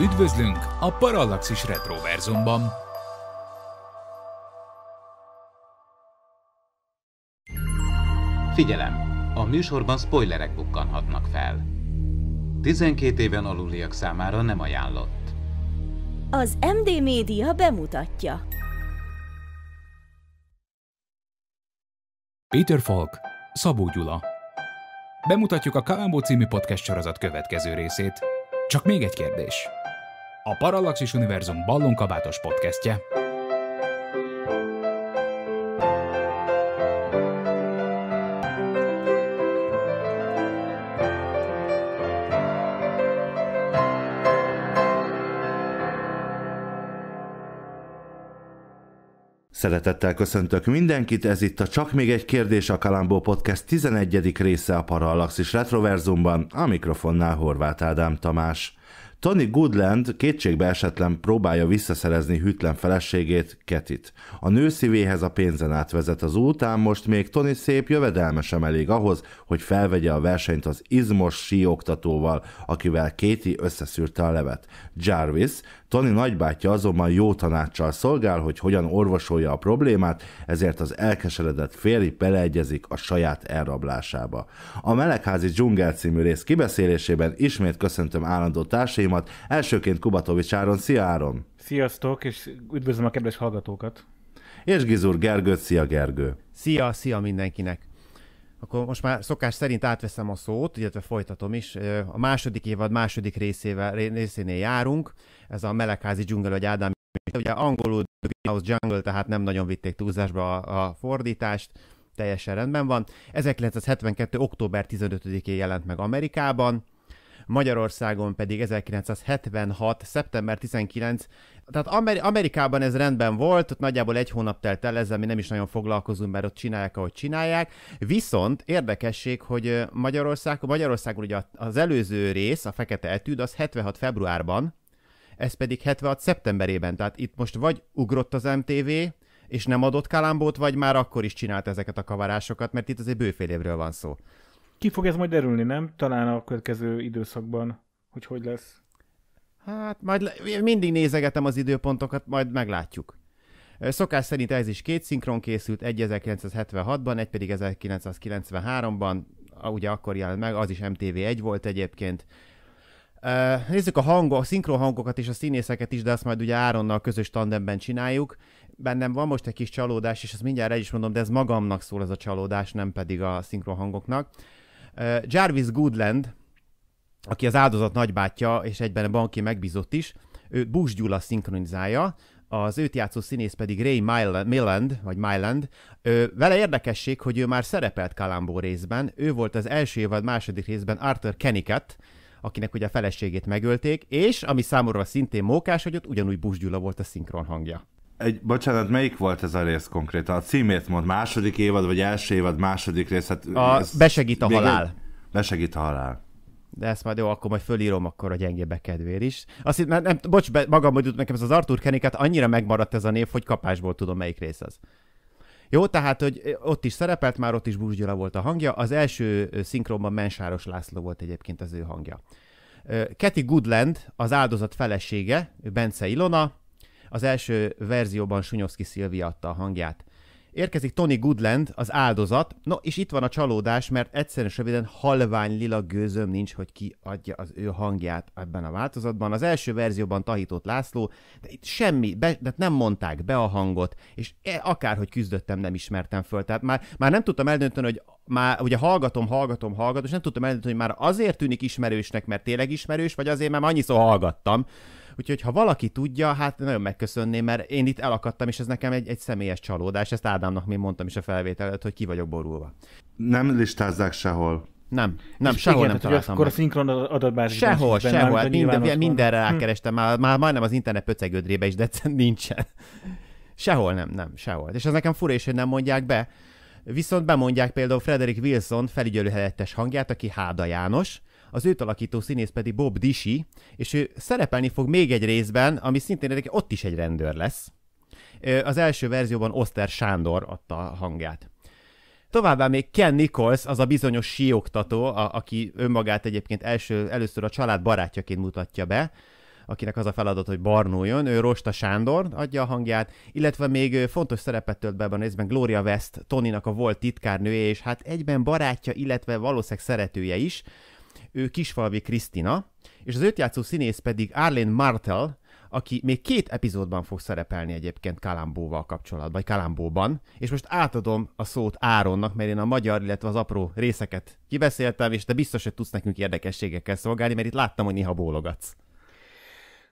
Üdvözlünk a Parallaxis Retroverzumban! Figyelem! A műsorban spoilerek bukkanhatnak fel. 12 éven aluliak számára nem ajánlott. Az MD Média bemutatja. Peter Falk, Szabó Gyula. Bemutatjuk a Kalambó című podcast sorozat következő részét. Csak még egy kérdés. A Parallaxis Univerzum ballonkabátos podcastje. Szeretettel köszöntök mindenkit, ez itt a Csak még egy kérdés a Kalambó Podcast 11. része a Parallaxis Retroverzumban, a mikrofonnál Horváth Ádám Tamás. Tony Goodland kétségbe esetlen próbálja visszaszerezni hűtlen feleségét, Ketit. A nő szívéhez a pénzen átvezet az útán, most még Tony szép jövedelme sem elég ahhoz, hogy felvegye a versenyt az izmos síoktatóval, akivel Katie összeszűrte a levet. Jarvis, Tony nagybátyja azonban jó tanácssal szolgál, hogy hogyan orvosolja a problémát, ezért az elkeseredett férj beleegyezik a saját elrablásába. A Melegházi dzsungel című rész kibeszélésében ismét köszöntöm állandó társaimat, elsőként Kubatovics Áron. Szia Áron! Sziasztok, és üdvözlöm a kedves hallgatókat! És Gizur Gergőt, szia Gergő! Szia, szia mindenkinek! Akkor most már szokás szerint átveszem a szót, illetve folytatom is. A második évad második részével, részénél járunk. Ez a melegházi dzsungel, vagy Ádám, ugye angolul Greenhouse Jungle, tehát nem nagyon vitték túlzásba a, a fordítást. Teljesen rendben van. 1972. október 15-én jelent meg Amerikában. Magyarországon pedig 1976. szeptember 19 tehát Amer- Amerikában ez rendben volt, ott nagyjából egy hónap telt el, ezzel mi nem is nagyon foglalkozunk, mert ott csinálják, ahogy csinálják. Viszont érdekesség, hogy Magyarország, Magyarországon ugye az előző rész, a Fekete Etűd, az 76 februárban, ez pedig 76 szeptemberében, tehát itt most vagy ugrott az MTV, és nem adott kalambót, vagy már akkor is csinált ezeket a kavarásokat, mert itt azért bőfél évről van szó. Ki fog ez majd derülni, nem? Talán a következő időszakban, hogy hogy lesz. Hát majd mindig nézegetem az időpontokat, majd meglátjuk. Szokás szerint ez is két szinkron készült, egy 1976-ban, egy pedig 1993-ban, ugye akkor jelent meg, az is MTV1 volt egyébként. Nézzük a hangok, a szinkron hangokat és a színészeket is, de azt majd ugye Áronnal közös tandemben csináljuk. Bennem van most egy kis csalódás, és ezt mindjárt el is mondom, de ez magamnak szól ez a csalódás, nem pedig a szinkron hangoknak. Jarvis Goodland, aki az áldozat nagybátyja, és egyben a banki megbízott is, ő Bush Gyula szinkronizálja, az őt játszó színész pedig Ray Milland, vagy Myland. Ő, vele érdekesség, hogy ő már szerepelt Kalambó részben, ő volt az első évad második részben Arthur Kennicott, akinek ugye a feleségét megölték, és ami számomra szintén mókás, hogy ott ugyanúgy Bush Gyula volt a szinkron hangja. Egy, bocsánat, melyik volt ez a rész konkrétan? A címét mond, második évad, vagy első évad, második rész? Hát a Besegít a halál. Besegít a halál de ezt majd jó, akkor majd fölírom akkor a gyengébbek kedvér is. Azt hitt, nem, bocs, be, magam hogy nekem ez az Arthur Keniket annyira megmaradt ez a név, hogy kapásból tudom, melyik rész az. Jó, tehát, hogy ott is szerepelt, már ott is Búzs Gyula volt a hangja. Az első szinkronban Mensáros László volt egyébként az ő hangja. Keti Goodland, az áldozat felesége, Bence Ilona, az első verzióban Sunyovszki Szilvia adta a hangját. Érkezik Tony Goodland, az áldozat. No, és itt van a csalódás, mert egyszerűen röviden halvány lila gőzöm nincs, hogy ki adja az ő hangját ebben a változatban. Az első verzióban tahított László, de itt semmi, be, de nem mondták be a hangot, és e, akárhogy küzdöttem, nem ismertem föl. Tehát már, már nem tudtam eldönteni, hogy már ugye hallgatom, hallgatom, hallgatom, és nem tudtam eldönteni, hogy már azért tűnik ismerősnek, mert tényleg ismerős, vagy azért, már annyiszor hallgattam, Úgyhogy ha valaki tudja, hát nagyon megköszönném, mert én itt elakadtam, és ez nekem egy, egy személyes csalódás. Ezt Ádámnak még mondtam is a felvételet, hogy ki vagyok borulva. Nem listázzák sehol. Nem, nem, és sehol igen, nem találtam. Akkor a szinkron adatbázisban Sehol, sehol, hát minden, mindenre rákerestem, már, már majdnem az internet pöcegödrébe is, de nincsen. Sehol nem, nem, sehol. És ez nekem fura is, hogy nem mondják be. Viszont bemondják például Frederick Wilson felügyelő helyettes hangját, aki Háda János, az őt alakító színész pedig Bob Dishi, és ő szerepelni fog még egy részben, ami szintén érdekes, ott is egy rendőr lesz. Az első verzióban Oszter Sándor adta hangját. Továbbá még Ken Nichols, az a bizonyos síoktató, a, aki önmagát egyébként első, először a család barátjaként mutatja be, akinek az a feladat, hogy barnuljon, ő Rosta Sándor adja a hangját, illetve még fontos szerepet tölt be ebben részben Gloria West, Toninak a volt titkárnője, és hát egyben barátja, illetve valószínűleg szeretője is, ő Kisfalvi Krisztina, és az őt játszó színész pedig Arlene Martel, aki még két epizódban fog szerepelni egyébként Kalambóval kapcsolatban, vagy Kalambóban, és most átadom a szót Áronnak, mert én a magyar, illetve az apró részeket kibeszéltem, és te biztos, hogy tudsz nekünk érdekességekkel szolgálni, mert itt láttam, hogy néha bólogatsz.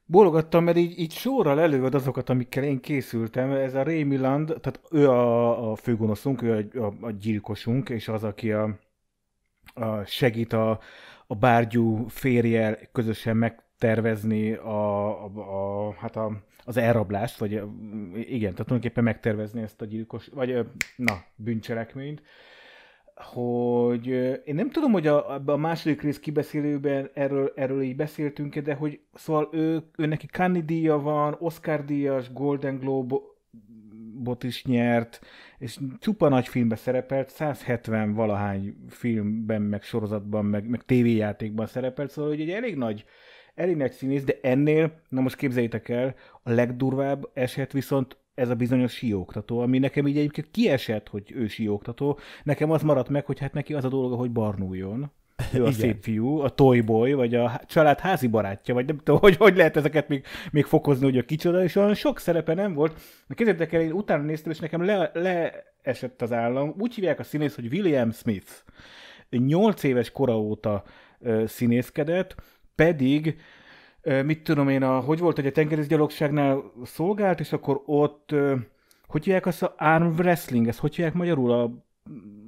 Bólogattam, mert így, így sorral előad azokat, amikkel én készültem. Ez a Ray Milland, tehát ő a, a főgonoszunk, ő a, a, a gyilkosunk, és az, aki a, a segít a, a bárgyú férjel közösen megtervezni a, a, a, hát a, az elrablást, vagy igen, tehát tulajdonképpen megtervezni ezt a gyilkos, vagy na, bűncselekményt hogy én nem tudom, hogy a, a második rész kibeszélőben erről, erről így beszéltünk de hogy szóval ő, ő neki Cannes díja van, Oscar díjas, Golden Globe bot is nyert, és csupa nagy filmbe szerepelt, 170 valahány filmben, meg sorozatban, meg, meg tévéjátékban szerepelt, szóval hogy egy elég nagy, elég nagy színész, de ennél, na most képzeljétek el, a legdurvább eset viszont ez a bizonyos síoktató, ami nekem így egyébként kiesett, hogy ő síoktató. Nekem az maradt meg, hogy hát neki az a dolga, hogy barnuljon. Ő a Igen. szép fiú, a toyboy, vagy a család házi barátja, vagy nem tudom, hogy, hogy lehet ezeket még, még fokozni, hogy a kicsoda, és olyan sok szerepe nem volt. De képzeljétek el, én utána néztem, és nekem le, leesett az állam. Úgy hívják a színész, hogy William Smith. Nyolc éves kora óta uh, színészkedett, pedig mit tudom én, a, hogy volt, hogy a tengerészgyalogságnál szolgált, és akkor ott, hogy hívják azt a arm wrestling, ezt hogy hívják magyarul, a,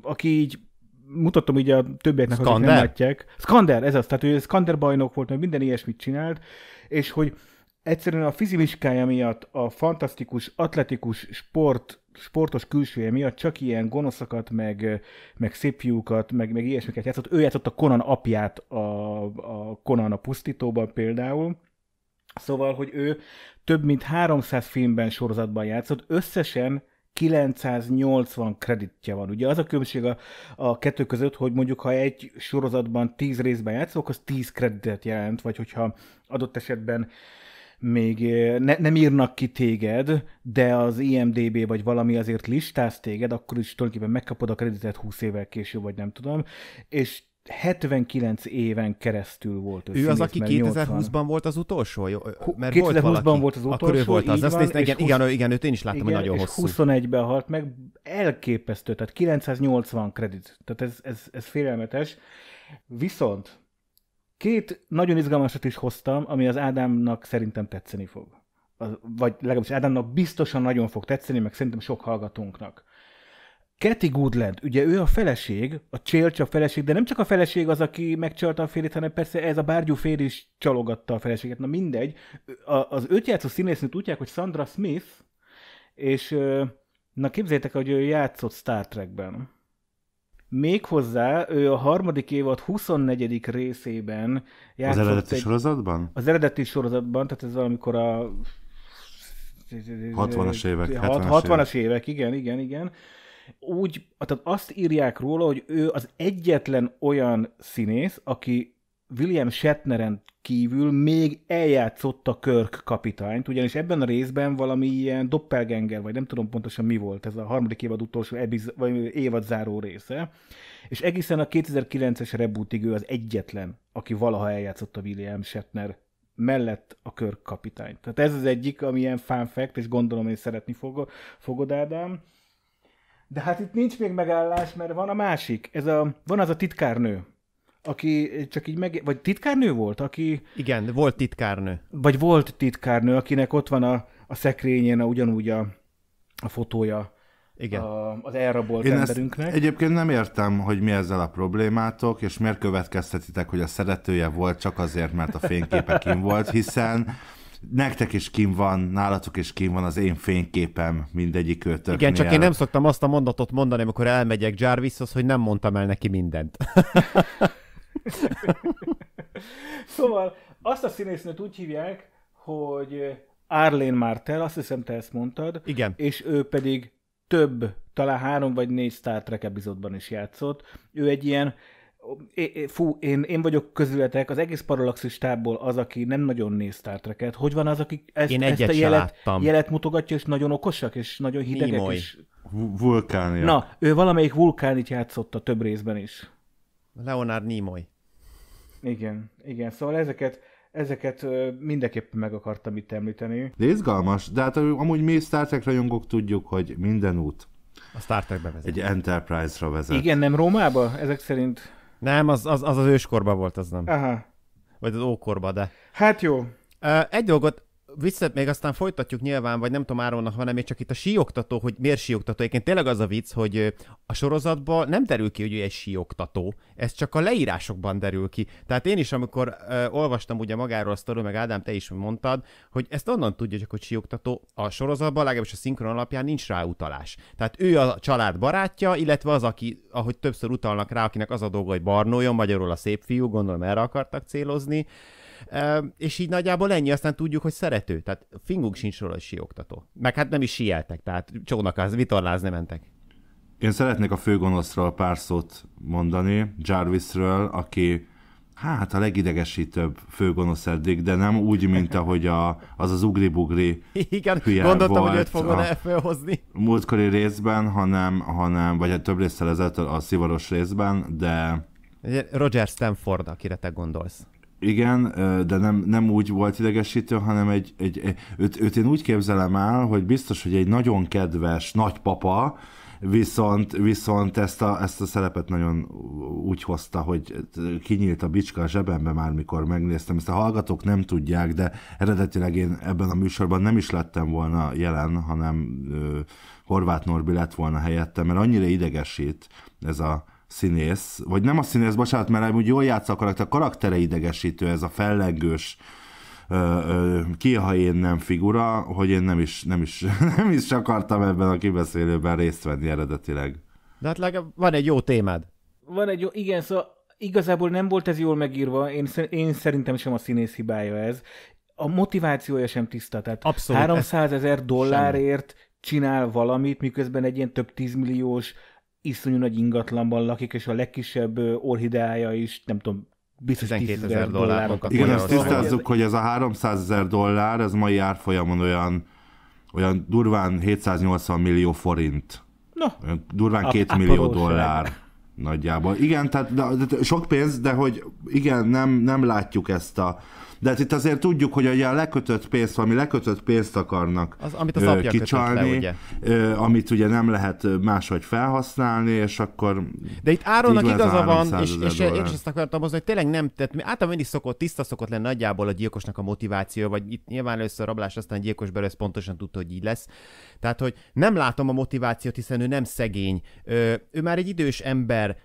aki így mutattam így a többieknek, akik nem látják. Skander, ez az, tehát ő Skander bajnok volt, meg minden ilyesmit csinált, és hogy egyszerűen a fizimiskája miatt, a fantasztikus, atletikus sport, sportos külsője miatt csak ilyen gonoszokat, meg, meg szép fiúkat, meg, meg ilyesmiket játszott. Ő játszott a Conan apját a, a Conan a pusztítóban például. Szóval, hogy ő több mint 300 filmben, sorozatban játszott, összesen 980 kreditje van. Ugye az a különbség a, a kettő között, hogy mondjuk ha egy sorozatban 10 részben játszok, az 10 kreditet jelent, vagy hogyha adott esetben még eh, ne, nem írnak ki téged, de az IMDB vagy valami azért listáz téged, akkor is tulajdonképpen megkapod a kreditet 20 évvel később, vagy nem tudom, és 79 éven keresztül volt ő. Ő az, aki 2020-ban volt az utolsó? Jó, mert 2020-ban volt, valaki. volt az utolsó, Akkor ő volt az. Azt néztem, igen, 20, igen, igen, őt én is láttam, igen, hogy nagyon és hosszú. 21-ben halt meg, elképesztő, tehát 980 kredit. Tehát ez, ez, ez félelmetes. Viszont Két nagyon izgalmasat is hoztam, ami az Ádámnak szerintem tetszeni fog. Vagy legalábbis Ádámnak biztosan nagyon fog tetszeni, meg szerintem sok hallgatónknak. Kathy Goodland, ugye ő a feleség, a csélcsa feleség, de nem csak a feleség az, aki megcsalta a férjét, hanem persze ez a bárgyú férj is csalogatta a feleséget. Na mindegy. Az őt játszó színésznőt tudják, hogy Sandra Smith, és na képzeljétek, hogy ő játszott Star Trekben. Méghozzá ő a harmadik évad 24. részében játszott Az eredeti egy, sorozatban? Az eredeti sorozatban, tehát ez valamikor a 60-as évek. 60-as, 60-as évek, igen, igen, igen. Úgy, tehát azt írják róla, hogy ő az egyetlen olyan színész, aki William Shatneren kívül még eljátszott a Kirk kapitányt, ugyanis ebben a részben valami ilyen doppelganger, vagy nem tudom pontosan mi volt, ez a harmadik évad utolsó ebiz, vagy évad záró része, és egészen a 2009-es rebootig ő az egyetlen, aki valaha eljátszott a William Shatner mellett a Kirk kapitányt. Tehát ez az egyik, ami ilyen fun fact, és gondolom, hogy szeretni fog, fogod, Ádám. De hát itt nincs még megállás, mert van a másik. Ez a, van az a titkárnő, aki csak így meg... Vagy titkárnő volt, aki... Igen, volt titkárnő. Vagy volt titkárnő, akinek ott van a, a szekrényén a, ugyanúgy a, a fotója igen. A, az elrabolt Én emberünknek. egyébként nem értem, hogy mi ezzel a problémátok, és miért következtetitek, hogy a szeretője volt csak azért, mert a fényképe kim volt, hiszen nektek is kim van, nálatok is kim van az én fényképem mindegyik őtöknél. Igen, csak én nem szoktam azt a mondatot mondani, amikor elmegyek Jarvishoz, hogy nem mondtam el neki mindent. szóval azt a színésznőt úgy hívják, hogy Arlene Martel, azt hiszem te ezt mondtad. Igen. És ő pedig több, talán három vagy négy Star Trek epizódban is játszott. Ő egy ilyen fú, én, én vagyok közületek, az egész Parallaxis tábból az, aki nem nagyon néz Star Trek-et. Hogy van az, aki ezt, Én ezt a jelet, láttam. jelet mutogatja, és nagyon okosak, és nagyon hidegek, Nimoy. és... Vu- Vulkánia. Na, ő valamelyik vulkánit játszott a több részben is. Leonard Nimoy. Igen, igen, szóval ezeket, ezeket mindenképpen meg akartam itt említeni. De izgalmas, de hát amúgy mi Star Trek rajongók tudjuk, hogy minden út A Star Trek vezet. egy Enterprise-ra vezet. Igen, nem Rómába? Ezek szerint? Nem, az, az, az az őskorba volt, az nem. Aha. Vagy az ókorba, de... Hát jó. Egy dolgot vissza, még aztán folytatjuk nyilván, vagy nem tudom Áronnak, hanem még csak itt a síoktató, hogy miért síoktató. Egyébként tényleg az a vicc, hogy a sorozatban nem derül ki, hogy ő egy síoktató. Ez csak a leírásokban derül ki. Tehát én is, amikor ö, olvastam ugye magáról a sztorról, meg Ádám, te is mondtad, hogy ezt onnan tudja csak, hogy síoktató. A sorozatban, legalábbis a szinkron alapján nincs rá utalás. Tehát ő a család barátja, illetve az, aki, ahogy többször utalnak rá, akinek az a dolga, hogy barnoljon, magyarul a szép fiú, gondolom erre akartak célozni. És így nagyjából ennyi, aztán tudjuk, hogy szerető. Tehát fingunk sincs róla, hogy síoktató. Meg hát nem is síeltek, tehát csónakáz, vitorlázni mentek. Én szeretnék a főgonoszról pár szót mondani, Jarvisről, aki hát a legidegesítőbb főgonosz eddig, de nem úgy, mint ahogy a, az az ugri-bugri Igen, Hülye gondoltam, hogy volt őt fogod a- a... felhozni. múltkori részben, hanem, hanem vagy hát több ezelőtt a szivaros részben, de Roger Stanford, akire te gondolsz. Igen, de nem, nem úgy volt idegesítő, hanem egy, egy, egy őt, őt én úgy képzelem el, hogy biztos, hogy egy nagyon kedves nagypapa, viszont, viszont ezt, a, ezt a szerepet nagyon úgy hozta, hogy kinyílt a bicska a zsebembe már, mikor megnéztem. Ezt a hallgatók nem tudják, de eredetileg én ebben a műsorban nem is lettem volna jelen, hanem ö, Horváth Norbi lett volna helyettem, mert annyira idegesít ez a színész, vagy nem a színész, bocsánat, mert úgy jól játsza a karakter, a karaktere idegesítő, ez a fellengős, ki, ha én nem figura, hogy én nem is, nem is, nem is akartam ebben a kibeszélőben részt venni eredetileg. De hát legalább van egy jó témád. Van egy jó, igen, szóval igazából nem volt ez jól megírva, én, én szerintem sem a színész hibája ez. A motivációja sem tiszta, tehát Abszolút, 300 ezer dollárért csinál valamit, miközben egy ilyen több tízmilliós iszonyú nagy ingatlanban lakik, és a legkisebb orhideája is, nem tudom, biztos 12 10 000 ezer dollárokat. Igen, azt az, hogy tisztázzuk, hogy ez a 300 ezer dollár, ez mai árfolyamon olyan, olyan durván 780 millió forint. Na, Olyan durván Ap- két millió apróság. dollár nagyjából. Igen, tehát de, de, sok pénz, de hogy igen, nem, nem látjuk ezt a... De hát itt azért tudjuk, hogy ugye a lekötött pénzt, valami lekötött pénzt akarnak Az, amit az ö, apja kicsalni, le, ugye? ö, amit ugye nem lehet máshogy felhasználni, és akkor De itt Áronnak igaza van, 300 és, és dollár. is ezt akartam hozni, hogy tényleg nem, tehát általában mindig szokott, tiszta szokott lenni nagyjából a gyilkosnak a motiváció, vagy itt nyilván először rablás, aztán gyilkos belőle, pontosan tudta, hogy így lesz. Tehát, hogy nem látom a motivációt, hiszen ő nem szegény, ö, ő már egy idős ember,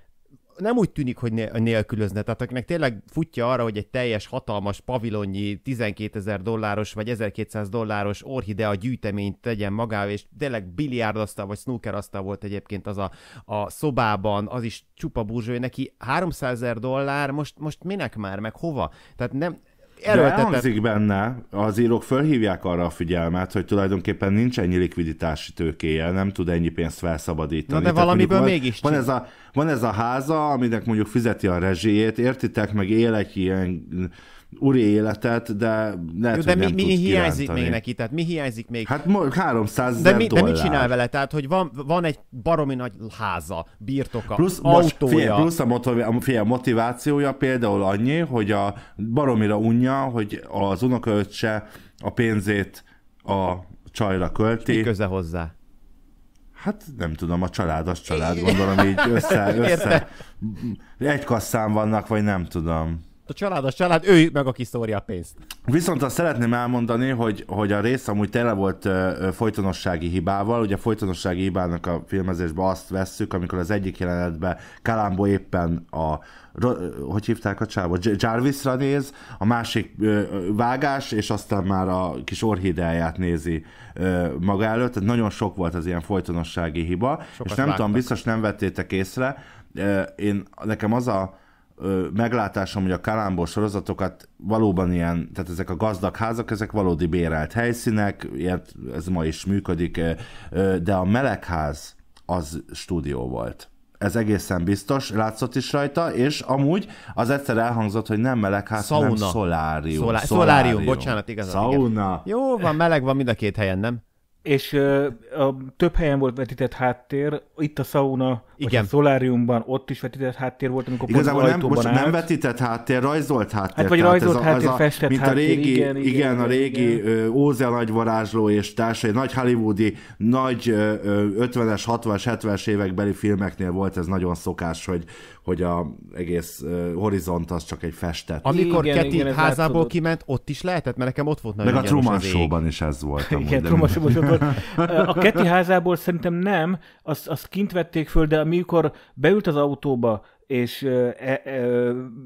nem úgy tűnik, hogy né- nélkülözne, tehát akinek tényleg futja arra, hogy egy teljes, hatalmas, pavilonnyi, 12 ezer dolláros vagy 1200 dolláros orhidea gyűjteményt tegyen magába, és tényleg biliárdasztal vagy snookerasztal volt egyébként az a, a szobában, az is csupa burzsói, neki 300 ezer dollár, most, most minek már, meg hova? Tehát nem, erőltetett, elhangzik benne, az írók fölhívják arra a figyelmet, hogy tulajdonképpen nincs ennyi likviditási tőkéje, nem tud ennyi pénzt felszabadítani. Na de Tehát valamiből van, mégis van ez, a, van ez a háza, aminek mondjuk fizeti a rezsijét, értitek, meg él egy ilyen úri életet, de lehet, Jó, de mi, mi hiányzik kirántani. még neki? Tehát mi hiányzik még? Hát mo- 300 de, mi, de dollár. mit csinál vele? Tehát, hogy van, van egy baromi nagy háza, birtoka, Plusz, most, autója. figyelj, plusz a, motiv- a, a motivációja például annyi, hogy a baromira unja, hogy az unokaöccse a pénzét a csajra költi. Mi köze hozzá? Hát nem tudom, a család az család, gondolom így össze, össze. Érte. Egy kasszán vannak, vagy nem tudom. A család, a család, ő meg, aki szórja a pénzt. Viszont azt szeretném elmondani, hogy, hogy a rész amúgy tele volt ö, folytonossági hibával. Ugye a folytonossági hibának a filmezésben azt vesszük, amikor az egyik jelenetben Kalambó éppen a hogy hívták a csávot? Jarvisra néz, a másik ö, vágás, és aztán már a kis orhideáját nézi ö, maga előtt. Tehát nagyon sok volt az ilyen folytonossági hiba, és nem vágtak. tudom, biztos nem vettétek észre. Ö, Én, nekem az a ö, meglátásom, hogy a Kalambó sorozatokat valóban ilyen, tehát ezek a gazdag házak, ezek valódi bérelt helyszínek, ilyet, ez ma is működik, ö, de a melegház az stúdió volt. ez egészen biztos, látszott is rajta, és amúgy az egyszer elhangzott, hogy nem melegház, hanem Sauna. szolárium. Szolá- szolárium, bocsánat, igazad, igen. Sauna. Jó, van, meleg van mind a két helyen, nem? És ö, a, több helyen volt vetített háttér, itt a sauna, vagy Igen. a szoláriumban, ott is vetített háttér volt, amikor Igazából nem, most ajtóban nem állt. vetített háttér, rajzolt háttér. Hát vagy Tehát rajzolt ez a, háttér, ez a, festett mint a háttér, régi, igen, igen, igen, a régi igen. Óze nagyvarázsló és társai, nagy hollywoodi, nagy ö, ö, 50-es, 60-as, 70-es évekbeli filmeknél volt ez nagyon szokás, hogy, hogy a egész horizont az csak egy festett. Amikor Igen, Keti igen, házából látszódott. kiment, ott is lehetett, mert nekem ott volt nagyon Meg a Truman. Show-ban is ez volt. amúgy, Igen, Truman. Show-ban volt. A Keti házából szerintem nem, azt, azt kint vették föl, de amikor beült az autóba, és e, e,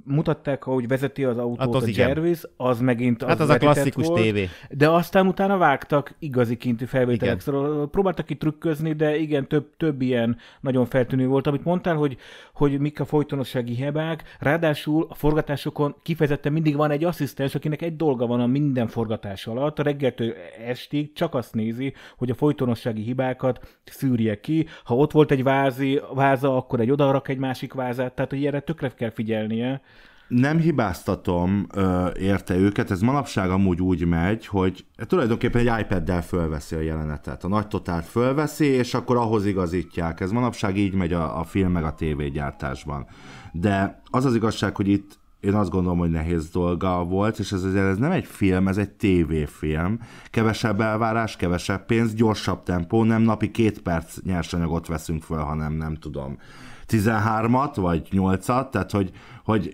mutatták, ahogy vezeti az autót Hát az a igen. Jervis, az megint az Hát az a klasszikus volt. tévé. De aztán utána vágtak igazi kintű felvételek. Szóval próbáltak ki trükközni, de igen, több, több ilyen nagyon feltűnő volt. Amit mondtál, hogy, hogy mik a folytonossági hibák, ráadásul a forgatásokon kifejezetten mindig van egy asszisztens, akinek egy dolga van a minden forgatás alatt, a reggeltől estig csak azt nézi, hogy a folytonossági hibákat szűrje ki. Ha ott volt egy vázi, váza, akkor egy odarak egy másik vázát, tehát hogy erre tökre kell figyelnie. nem hibáztatom ö, érte őket, ez manapság amúgy úgy megy, hogy tulajdonképpen egy iPad-del fölveszi a jelenetet. A nagy totált fölveszi, és akkor ahhoz igazítják. Ez manapság így megy a, a film meg a tévégyártásban. De az az igazság, hogy itt én azt gondolom, hogy nehéz dolga volt, és ez azért ez nem egy film, ez egy tévéfilm. Kevesebb elvárás, kevesebb pénz, gyorsabb tempó, nem napi két perc nyersanyagot veszünk föl, hanem nem tudom 13-at, vagy 8-at, tehát hogy, hogy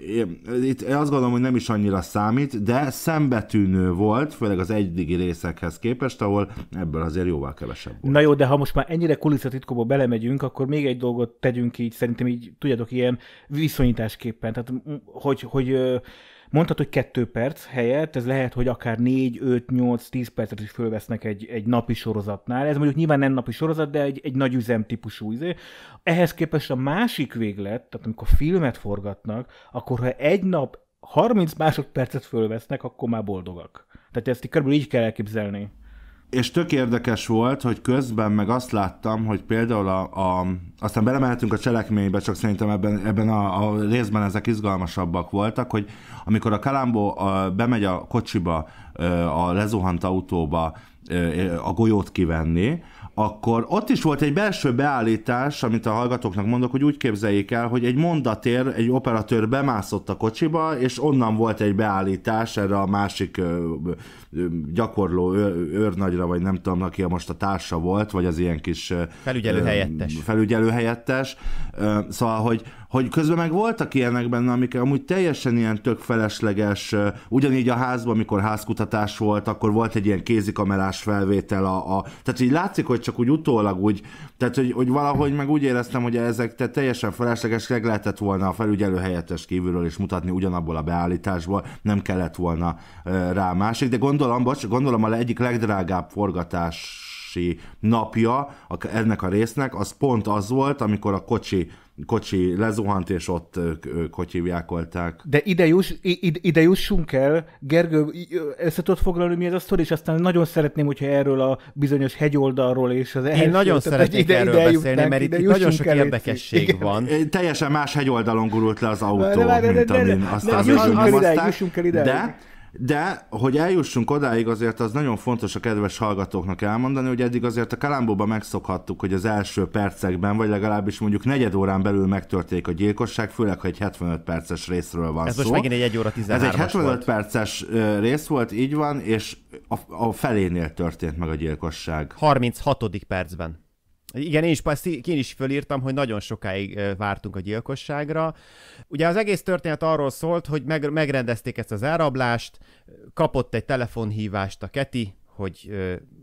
itt azt gondolom, hogy nem is annyira számít, de szembetűnő volt, főleg az eddigi részekhez képest, ahol ebből azért jóval kevesebb volt. Na jó, de ha most már ennyire kulisszatitkóba belemegyünk, akkor még egy dolgot tegyünk így, szerintem így, tudjátok, ilyen viszonyításképpen. Tehát, hogy, hogy mondtad, hogy kettő perc helyett, ez lehet, hogy akár 4, 5, 8, 10 percet is fölvesznek egy, egy napi sorozatnál. Ez mondjuk nyilván nem napi sorozat, de egy, egy nagy üzem típusú izé. Ehhez képest a másik véglet, tehát amikor filmet forgatnak, akkor ha egy nap 30 másodpercet fölvesznek, akkor már boldogak. Tehát ezt így körülbelül így kell elképzelni. És tök érdekes volt, hogy közben meg azt láttam, hogy például a, a aztán belemehetünk a cselekménybe, csak szerintem ebben, ebben a, a részben ezek izgalmasabbak voltak, hogy amikor a Kalambó a, bemegy a kocsiba, a lezuhant autóba a golyót kivenni, akkor ott is volt egy belső beállítás, amit a hallgatóknak mondok, hogy úgy képzeljék el, hogy egy mondatér, egy operatőr bemászott a kocsiba, és onnan volt egy beállítás erre a másik ö, ö, gyakorló őr, őrnagyra, vagy nem tudom, aki most a társa volt, vagy az ilyen kis Felügyelő helyettes. felügyelő helyettes. Szóval, hogy, hogy közben meg voltak ilyenek benne, amik amúgy teljesen ilyen tök felesleges, ugyanígy a házban, amikor házkutatás volt, akkor volt egy ilyen kézikamerás felvétel, a, a, tehát így látszik, hogy csak úgy utólag úgy, tehát hogy, hogy valahogy meg úgy éreztem, hogy ezek te teljesen felesleges, meg lehetett volna a felügyelő helyettes kívülről is mutatni ugyanabból a beállításból, nem kellett volna rá másik, de gondolom, bocs, gondolom a egyik legdrágább forgatási napja a- ennek a résznek, az pont az volt, amikor a kocsi kocsi lezuhant, és ott hívjákolták. De ide, juss, ide, ide jussunk el, Gergő, össze tudod foglalni, mi ez a sztori, és aztán nagyon szeretném, hogyha erről a bizonyos hegyoldalról és az Én nagyon tehát, szeretnék ide- erről ide beszélni, jutnánk, mert itt, ide nagyon sok érdekesség szíves. van. Teljesen más hegyoldalon gurult le az autó, mint de- de- amin de- aztán de- jussunk el idáig, jussunk el idáig. De, de, hogy eljussunk odáig, azért az nagyon fontos a kedves hallgatóknak elmondani, hogy eddig azért a Kalambóban megszokhattuk, hogy az első percekben, vagy legalábbis mondjuk negyed órán belül megtörténik a gyilkosság, főleg, ha egy 75 perces részről van Ez szó. most megint egy 1 óra 13 Ez egy 75 volt. perces rész volt, így van, és a, a felénél történt meg a gyilkosság. 36. percben. Igen, én is, ezt én is fölírtam, hogy nagyon sokáig vártunk a gyilkosságra. Ugye az egész történet arról szólt, hogy meg, megrendezték ezt az elrablást, kapott egy telefonhívást a Keti, hogy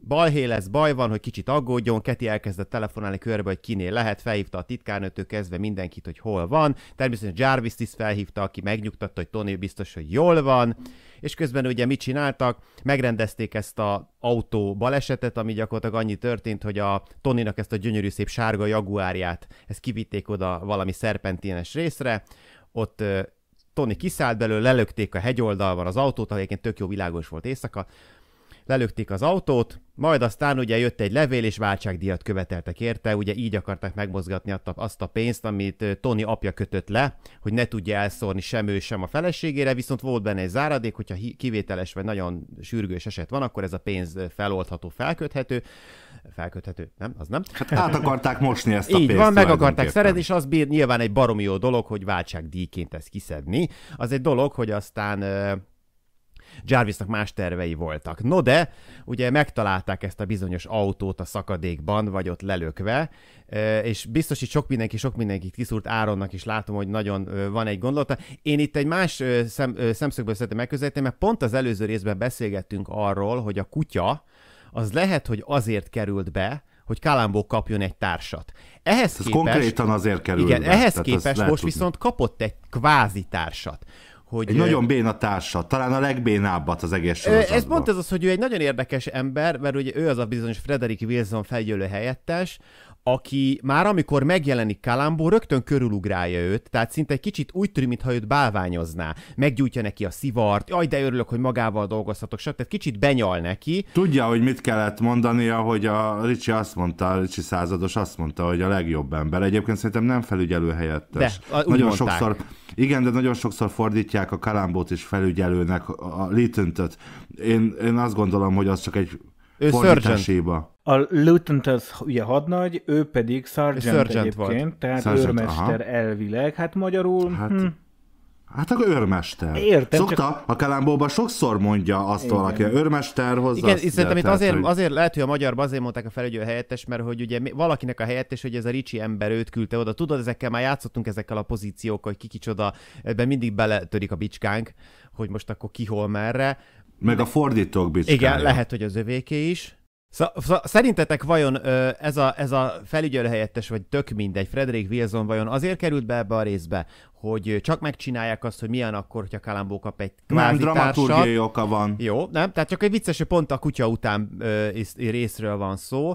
balhé lesz, baj van, hogy kicsit aggódjon, Keti elkezdett telefonálni körbe, hogy kinél lehet, felhívta a titkárnőtől kezdve mindenkit, hogy hol van. Természetesen Jarvis is felhívta, aki megnyugtatta, hogy Tony biztos, hogy jól van. És közben ugye mit csináltak? Megrendezték ezt a autó balesetet, ami gyakorlatilag annyi történt, hogy a Tonynak ezt a gyönyörű szép sárga jaguárját, ezt kivitték oda valami szerpentines részre, ott Tony kiszállt belőle, lelökték a hegyoldalban az autót, egyébként tök jó világos volt éjszaka, lelökték az autót, majd aztán ugye jött egy levél, és váltságdíjat követeltek érte, ugye így akarták megmozgatni azt a pénzt, amit Tony apja kötött le, hogy ne tudja elszórni sem ő, sem a feleségére, viszont volt benne egy záradék, hogyha kivételes vagy nagyon sürgős eset van, akkor ez a pénz feloldható, felköthető, felköthető, nem? Az nem? Hát át akarták mosni ezt a Így pénzt. van, meg akarták szeretni, és az bír, nyilván egy baromi jó dolog, hogy váltságdíjként ezt kiszedni. Az egy dolog, hogy aztán Jarvisnak más tervei voltak. No de, ugye megtalálták ezt a bizonyos autót a szakadékban, vagy ott lelökve, és biztos, hogy sok mindenki, sok mindenkit kiszúrt Áronnak is látom, hogy nagyon van egy gondolata. Én itt egy más szem, szemszögből szeretném megközelíteni, mert pont az előző részben beszélgettünk arról, hogy a kutya az lehet, hogy azért került be, hogy Kalambó kapjon egy társat. Ehhez Ez képest, konkrétan azért került Igen, be, ehhez képest most tudni. viszont kapott egy kvázi társat. Hogy Egy ö, nagyon béna társat, talán a legbénábbat az egész sorozatban. Ez pont ez az, hogy ő egy nagyon érdekes ember, mert ugye ő az a bizonyos Frederick Wilson felgyőlő helyettes, aki már amikor megjelenik Kalambó, rögtön körülugrálja őt, tehát szinte egy kicsit úgy tűnik, mintha őt bálványozná. Meggyújtja neki a szivart, jaj, de örülök, hogy magával dolgozhatok, stb. Tehát kicsit benyal neki. Tudja, hogy mit kellett mondania, hogy a Ricsi azt mondta, a Ricsi százados azt mondta, hogy a legjobb ember. Egyébként szerintem nem felügyelő helyettes. De, a- nagyon mondták. sokszor, igen, de nagyon sokszor fordítják a Kalambót is felügyelőnek, a Littontot. Én, én azt gondolom, hogy az csak egy Ő fordításéba. A lieutenant az ugye hadnagy, ő pedig sergeant, Sergeant volt. egyébként, tehát Sergeant, őrmester elvileg. Hát magyarul... Hát, hm, Hát akkor őrmester. Értem, Szokta, csak... a Kalambóban sokszor mondja azt Igen. valaki, őrmester hozzá. Igen, azt, szerintem itt azért, hogy- azért lehet, hogy a magyarban azért mondták a felügyelő helyettes, mert hogy ugye valakinek a helyettes, hogy ez a Ricsi ember őt küldte oda. Tudod, ezekkel már játszottunk ezekkel a pozíciókkal, hogy ki kicsoda, ebben mindig beletörik a bicskánk, hogy most akkor ki hol merre. Meg a fordítók bicskája. Igen, lehet, hogy az övéké is. Sz- sz- szerintetek vajon ez a, ez a felügyelőhelyettes, vagy tök mindegy, Frederick Wilson vajon azért került be ebbe a részbe, hogy csak megcsinálják azt, hogy milyen akkor, hogyha Kalambó kap egy Nem, dramaturgiai oka van. Jó, nem? Tehát csak egy vicces, hogy pont a kutya után ö, is- részről van szó.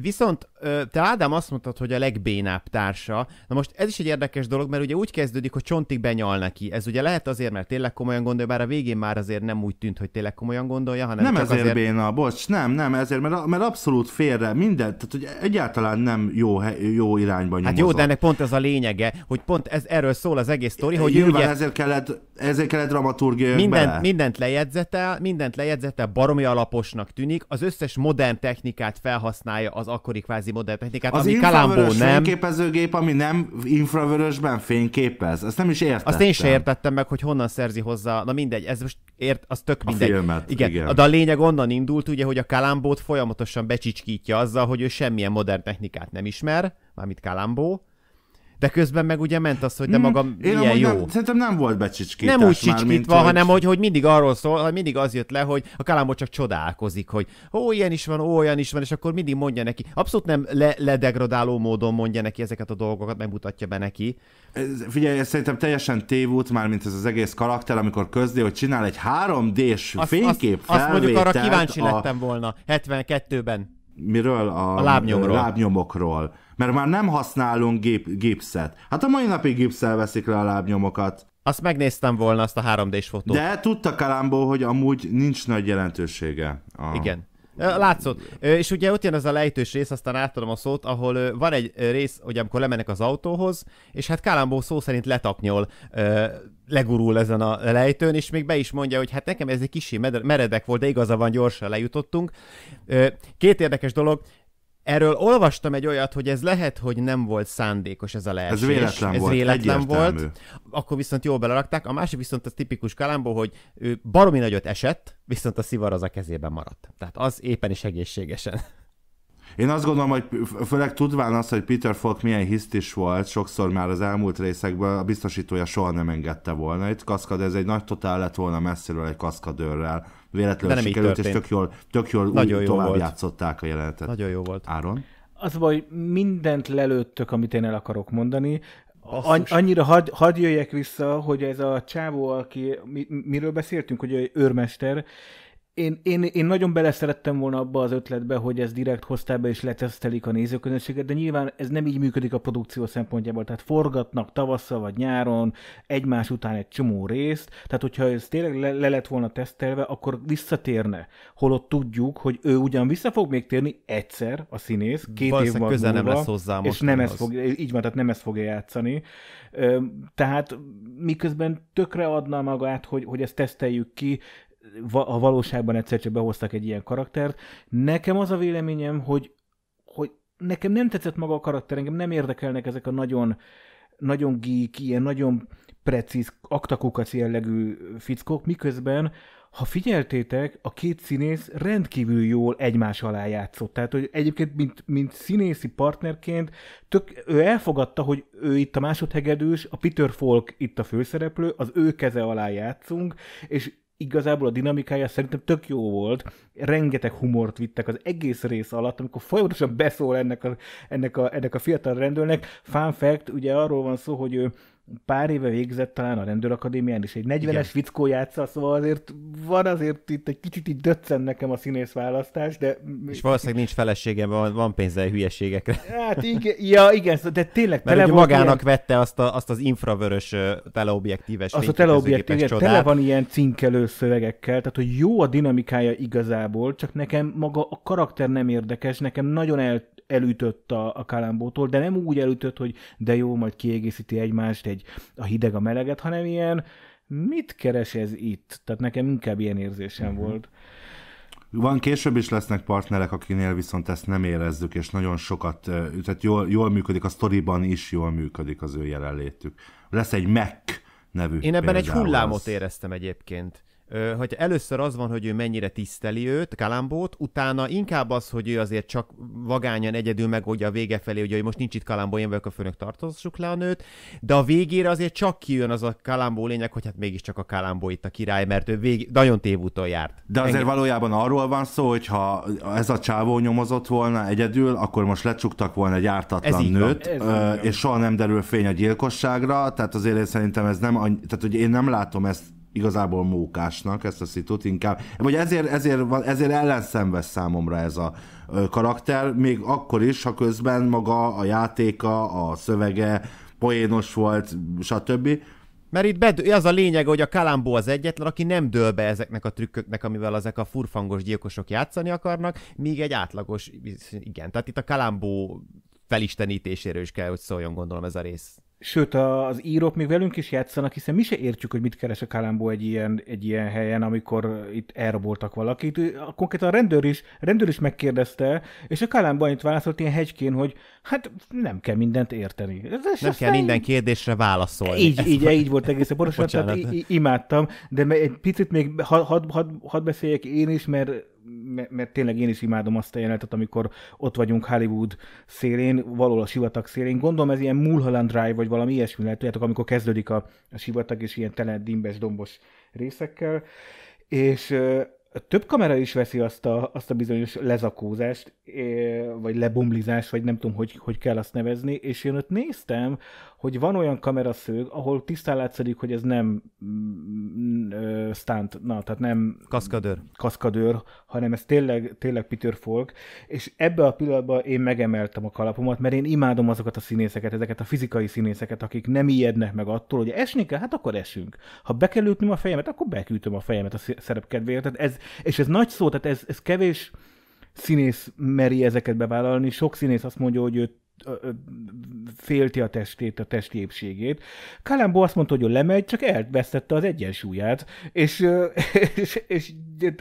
Viszont te Ádám azt mondtad, hogy a legbénább társa. Na most ez is egy érdekes dolog, mert ugye úgy kezdődik, hogy csontig benyal neki. Ez ugye lehet azért, mert tényleg komolyan gondolja, bár a végén már azért nem úgy tűnt, hogy tényleg komolyan gondolja, hanem Nem ezért azért... béna, bocs, nem, nem ezért, mert, mert abszolút félre, minden, tehát hogy egyáltalán nem jó, jó irányba Hát jó, nyomozott. de ennek pont ez a lényege, hogy pont ez erről szól az egész sztori, hogy Nyilván ugye ezért kellett, ezért kellett dramaturgia mindent, bele. mindent lejegyzetel, mindent lejegyzetel, baromi alaposnak tűnik, az összes modern technikát felhasználja, az akkori kvázi modern technikát, Az ami Kalambó nem. fényképezőgép, ami nem infravörösben fényképez, ezt nem is értettem. Azt én sem értettem meg, hogy honnan szerzi hozzá, na mindegy, ez most ért, az tök A mindegy. filmet, igen. igen. De a lényeg onnan indult, ugye, hogy a Kalambót folyamatosan becsicskítja azzal, hogy ő semmilyen modern technikát nem ismer, mármint Kalambó, de közben meg ugye ment az, hogy de maga Hmm, Én milyen amúgy jó. Nem, szerintem nem volt becsicskítás. Nem úgy csicskítva, hanem hogy, hogy mindig arról szól, hogy mindig az jött le, hogy a Kalambó csak csodálkozik, hogy ó, ilyen is van, ó, olyan is van, és akkor mindig mondja neki. Abszolút nem le, ledegradáló módon mondja neki ezeket a dolgokat, megmutatja be neki. Ez- Figyelj, ez szerintem teljesen tévút már, mint ez az egész karakter, amikor közli, hogy csinál egy 3D-s Azt, fénykép azt, azt mondjuk arra kíváncsi a, lettem volna, 72-ben. Miről? A, A lábnyomról. lábnyomokról. Mert már nem használunk gép, gipszet. Hát a mai napig gipszel veszik le a lábnyomokat. Azt megnéztem volna, azt a 3D-s fotót. De tudta Kalambó, hogy amúgy nincs nagy jelentősége. A... Igen. Látszott. És ugye ott jön az a lejtős rész, aztán átadom a szót, ahol van egy rész, hogy amikor lemennek az autóhoz, és hát Kalambó szó szerint letapnyol, ö, legurul ezen a lejtőn, és még be is mondja, hogy hát nekem ez egy kicsi meredek volt, de igaza van, gyorsan lejutottunk. Két érdekes dolog, Erről olvastam egy olyat, hogy ez lehet, hogy nem volt szándékos ez a leesés. Ez véletlen ez volt, véletlen egyértelmű. volt. Akkor viszont jól belerakták. A másik viszont az tipikus Kalambó, hogy ő baromi nagyot esett, viszont a szivar az a kezében maradt. Tehát az éppen is egészségesen. Én azt gondolom, hogy főleg tudván azt, hogy Peter Falk milyen hisztis volt, sokszor már az elmúlt részekben a biztosítója soha nem engedte volna. Itt kaszkad, ez egy nagy totál lett volna messziről egy kaszkadőrrel. Véletlenül sikerült, és tök jól, tök jól Nagyon úgy jó tovább volt. játszották a jelenetet. Nagyon jó volt. Áron? Az a baj, mindent lelőttök, amit én el akarok mondani. Basszus. An- annyira hadd had jöjjek vissza, hogy ez a csávó, aki, mi, miről beszéltünk, hogy ő őrmester, én, én, én nagyon beleszerettem volna abba az ötletbe, hogy ez direkt hoztál be és letesztelik a nézőközönséget, de nyilván ez nem így működik a produkció szempontjából. Tehát forgatnak tavasszal vagy nyáron egymás után egy csomó részt, tehát hogyha ez tényleg le, le lett volna tesztelve, akkor visszatérne. Holott tudjuk, hogy ő ugyan vissza fog még térni egyszer a színész, két év van közel nem múlva, lesz hozzá és nem ezt fog, így van, tehát nem ezt fogja játszani. Tehát miközben tökre adna magát, hogy, hogy ezt teszteljük ki, a valóságban egyszer csak behoztak egy ilyen karaktert. Nekem az a véleményem, hogy, hogy nekem nem tetszett maga a karakter, engem nem érdekelnek ezek a nagyon, nagyon geek, ilyen nagyon precíz, aktakukac jellegű fickók, miközben ha figyeltétek, a két színész rendkívül jól egymás alá játszott. Tehát, hogy egyébként, mint, mint színészi partnerként, tök, ő elfogadta, hogy ő itt a másodhegedős, a Peter Falk itt a főszereplő, az ő keze alá játszunk, és igazából a dinamikája szerintem tök jó volt. Rengeteg humort vittek az egész rész alatt, amikor folyamatosan beszól ennek a, ennek a, ennek a fiatal rendőrnek. Fun fact, ugye arról van szó, hogy ő pár éve végzett talán a rendőrakadémián, és egy 40-es fickó játsza, szóval azért van azért itt egy kicsit így döccen nekem a színész választás, de... És valószínűleg nincs felesége, van, van pénze a hülyeségekre. Hát igen, ja, igen, de tényleg Mert tele magának ilyen... vette azt, a, azt az infravörös teleobjektíves Azt a teleobjektív, tele van ilyen cinkelő szövegekkel, tehát hogy jó a dinamikája igazából, csak nekem maga a karakter nem érdekes, nekem nagyon el elütött a, a Kalambótól, de nem úgy elütött, hogy de jó, majd kiegészíti egymást egy a hideg a meleget, hanem ilyen mit keres ez itt? Tehát nekem inkább ilyen érzésem uh-huh. volt. Van, később is lesznek partnerek, akinél viszont ezt nem érezzük, és nagyon sokat, tehát jól, jól működik, a sztoriban is jól működik az ő jelenlétük. Lesz egy Mac nevű Én ebben egy hullámot az... éreztem egyébként hogy először az van, hogy ő mennyire tiszteli őt, Kalambót, utána inkább az, hogy ő azért csak vagányan egyedül megoldja a vége felé, hogy most nincs itt Kalambó, én vagyok a főnök, tartozzuk le a nőt, de a végére azért csak kijön az a Kalambó lényeg, hogy hát mégiscsak a Kalambó itt a király, mert ő vég... nagyon tévúton járt. De azért Engem... valójában arról van szó, hogy ha ez a csávó nyomozott volna egyedül, akkor most lecsuktak volna egy ártatlan nőt, ö, és soha nem derül fény a gyilkosságra, tehát azért szerintem ez nem, tehát hogy én nem látom ezt igazából mókásnak ezt a szitut, inkább, vagy ezért, ezért, ezért ellenszenves számomra ez a karakter, még akkor is, ha közben maga a játéka, a szövege poénos volt, stb. Mert itt bed- az a lényeg, hogy a Kalambó az egyetlen, aki nem dől be ezeknek a trükköknek, amivel ezek a furfangos gyilkosok játszani akarnak, míg egy átlagos, igen, tehát itt a Kalambó felistenítéséről is kell, hogy szóljon gondolom ez a rész. Sőt, az írók még velünk is játszanak, hiszen mi se értjük, hogy mit keres a Kalambó egy ilyen, egy ilyen helyen, amikor itt elraboltak valakit. Konkrétan a rendőr is, rendőr is megkérdezte, és a Kalambó annyit válaszolt ilyen hegykén, hogy hát nem kell mindent érteni. Ez nem kell minden kérdésre válaszolni. Így, így, így volt egészen pontosan, tehát imádtam, de egy picit még hadd had, had, had beszéljek én is, mert mert tényleg én is imádom azt a jelenetet, amikor ott vagyunk Hollywood szélén, valahol a sivatag szélén. Gondolom ez ilyen Mulholland Drive, vagy valami ilyesmi lehet, tudjátok, amikor kezdődik a, a sivatag, és ilyen tele dimbes, dombos részekkel. És több kamera is veszi azt a, azt a bizonyos lezakózást, vagy lebomlizást, vagy nem tudom, hogy, hogy kell azt nevezni, és én ott néztem, hogy van olyan kameraszög, ahol tisztán látszik, hogy ez nem uh, stunt, na, tehát nem kaszkadőr. kaszkadőr, hanem ez tényleg, tényleg Peter Falk, és ebbe a pillanatban én megemeltem a kalapomat, mert én imádom azokat a színészeket, ezeket a fizikai színészeket, akik nem ijednek meg attól, hogy esni kell, hát akkor esünk. Ha be kell ütnöm a fejemet, akkor beküldöm a fejemet a szerep kedvéért. Tehát ez, és ez nagy szó, tehát ez, ez kevés színész meri ezeket bevállalni. Sok színész azt mondja, hogy ő félti a testét, a testi épségét. Kalambó azt mondta, hogy ő lemegy, csak elvesztette az egyensúlyát, és, és, és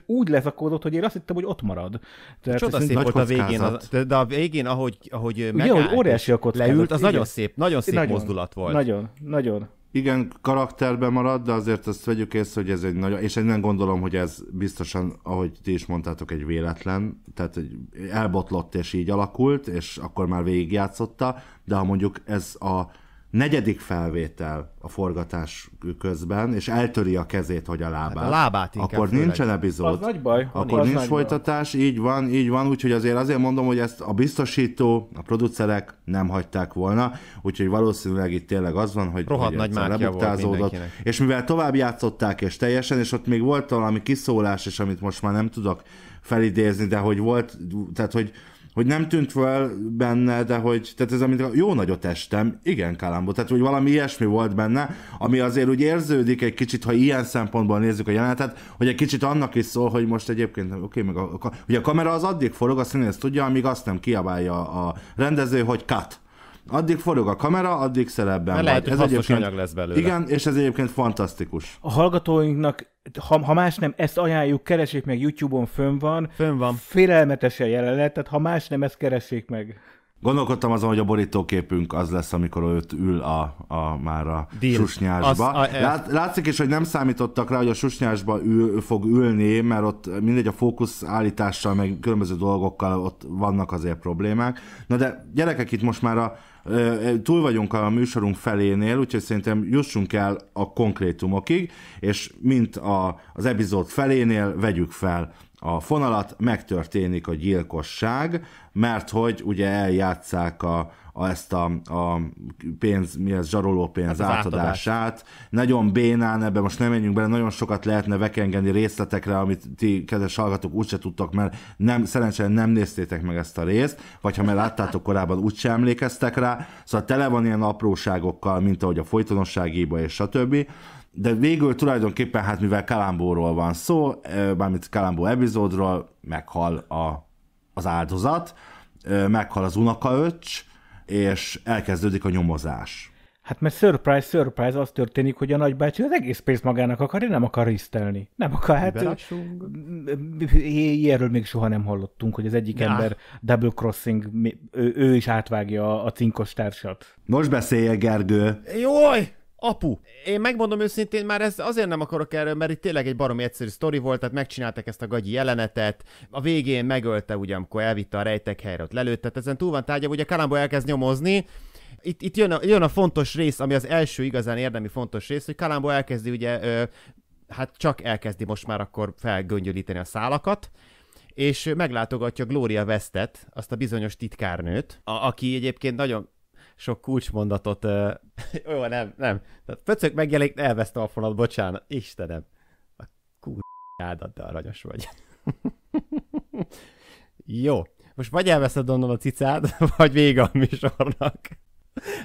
úgy lezakódott, hogy én azt hittem, hogy ott marad. Tehát Csoda szép volt a végén, az, de a végén, ahogy, ahogy megállt, hogy óriási a leült, az igen. nagyon szép, nagyon szép nagyon, mozdulat volt. Nagyon, nagyon igen, karakterben marad, de azért azt vegyük észre, hogy ez egy nagyon, és én nem gondolom, hogy ez biztosan, ahogy ti is mondtátok, egy véletlen, tehát egy elbotlott és így alakult, és akkor már végigjátszotta, de ha mondjuk ez a negyedik felvétel a forgatás közben, és eltöri a kezét, hogy a lábát. Hát a lábát inkább Akkor főleg. nincsen epizód. Az nagy baj. Akkor Az nincs nagy folytatás, így van, így van, úgyhogy azért azért mondom, hogy ezt a biztosító, a producerek nem hagyták volna, úgyhogy valószínűleg itt tényleg az van, hogy, Rohadt nagy lebuktázódott. És mivel tovább játszották és teljesen, és ott még volt valami kiszólás, és amit most már nem tudok felidézni, de hogy volt, tehát hogy hogy nem tűnt fel benne, de hogy, tehát ez amit jó nagyot estem, igen, Kalambó, tehát hogy valami ilyesmi volt benne, ami azért úgy érződik egy kicsit, ha ilyen szempontból nézzük a jelenetet, hogy egy kicsit annak is szól, hogy most egyébként, oké, okay, meg a, a, ugye a kamera az addig forog, a színész tudja, amíg azt nem kiabálja a rendező, hogy cut. Addig forog a kamera, addig szerepben Mert lehet, vagy. hogy hasznos anyag lesz belőle. Igen, és ez egyébként fantasztikus. A hallgatóinknak, ha, ha más nem, ezt ajánljuk, keressék meg YouTube-on, fönn van. Fönn van. Félelmetesen jelenet, tehát ha más nem, ezt keressék meg. Gondolkodtam azon, hogy a borítóképünk az lesz, amikor ő ül a, a már a Deal. susnyásba. Az- a- Lát, látszik is, hogy nem számítottak rá, hogy a susnyásba ül, fog ülni, mert ott mindegy a fókusz állítással, meg különböző dolgokkal ott vannak azért problémák. Na de gyerekek, itt most már a, túl vagyunk a műsorunk felénél, úgyhogy szerintem jussunk el a konkrétumokig, és mint a, az epizód felénél vegyük fel a fonalat, megtörténik a gyilkosság, mert hogy ugye eljátszák a, a ezt a, a pénz, mi ez, zsaroló pénz Hát átadását. Nagyon bénán, ebben most nem menjünk bele, nagyon sokat lehetne vekengeni részletekre, amit ti, kedves hallgatók, úgyse tudtok, mert nem, szerencsére nem néztétek meg ezt a részt, vagy ha már láttátok korábban, úgyse emlékeztek rá. Szóval tele van ilyen apróságokkal, mint ahogy a folytonosságéba és stb de végül tulajdonképpen, hát mivel Kalambóról van szó, mármint Kalambó epizódról, meghal a, az áldozat, meghal az unokaöcs, és elkezdődik a nyomozás. Hát mert surprise, surprise, az történik, hogy a nagybácsi az egész pénzt magának akarja, nem akar risztelni. Nem akar, hát... Ilyenről még soha nem hallottunk, hogy az egyik Ja. ember double crossing, ő, ő is átvágja a, a cinkos társat. Most beszélje, Gergő. Jaj! Apu! Én megmondom őszintén, már ez azért nem akarok erről, mert itt tényleg egy baromi egyszerű sztori volt, tehát megcsináltak ezt a gagyi jelenetet, a végén megölte ugye, amikor elvitte a rejtek helyre, ott lelőtt, tehát ezen túl van tárgya, ugye Kalambó elkezd nyomozni, itt, itt jön, a, jön a fontos rész, ami az első igazán érdemi fontos rész, hogy Kalambó elkezdi ugye, ö, hát csak elkezdi most már akkor felgöngyölíteni a szálakat, és meglátogatja Gloria Westet, azt a bizonyos titkárnőt, a, aki egyébként nagyon sok kulcsmondatot, uh, jó, nem, nem. Tehát pöcök megjelenik, elvesztem a fonat, bocsánat, Istenem. A kur... áldad, de aranyos vagy. jó, most vagy elveszed onnan a cicád, vagy vége a műsornak.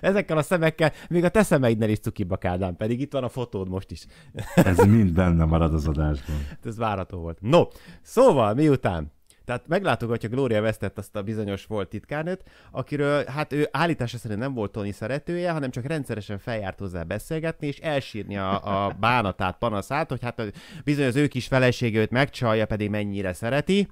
Ezekkel a szemekkel, még a te szemeidnél is cukiba Kádám, pedig itt van a fotód most is. Ez mind benne marad az adásban. Hát ez várható volt. No, szóval miután tehát meglátogatja Gloria Westet, azt a bizonyos volt titkárnőt, akiről hát ő állítása szerint nem volt Tony szeretője, hanem csak rendszeresen feljárt hozzá beszélgetni, és elsírni a, a bánatát, panaszát, hogy hát a, bizony az ő kis felesége őt megcsalja, pedig mennyire szereti.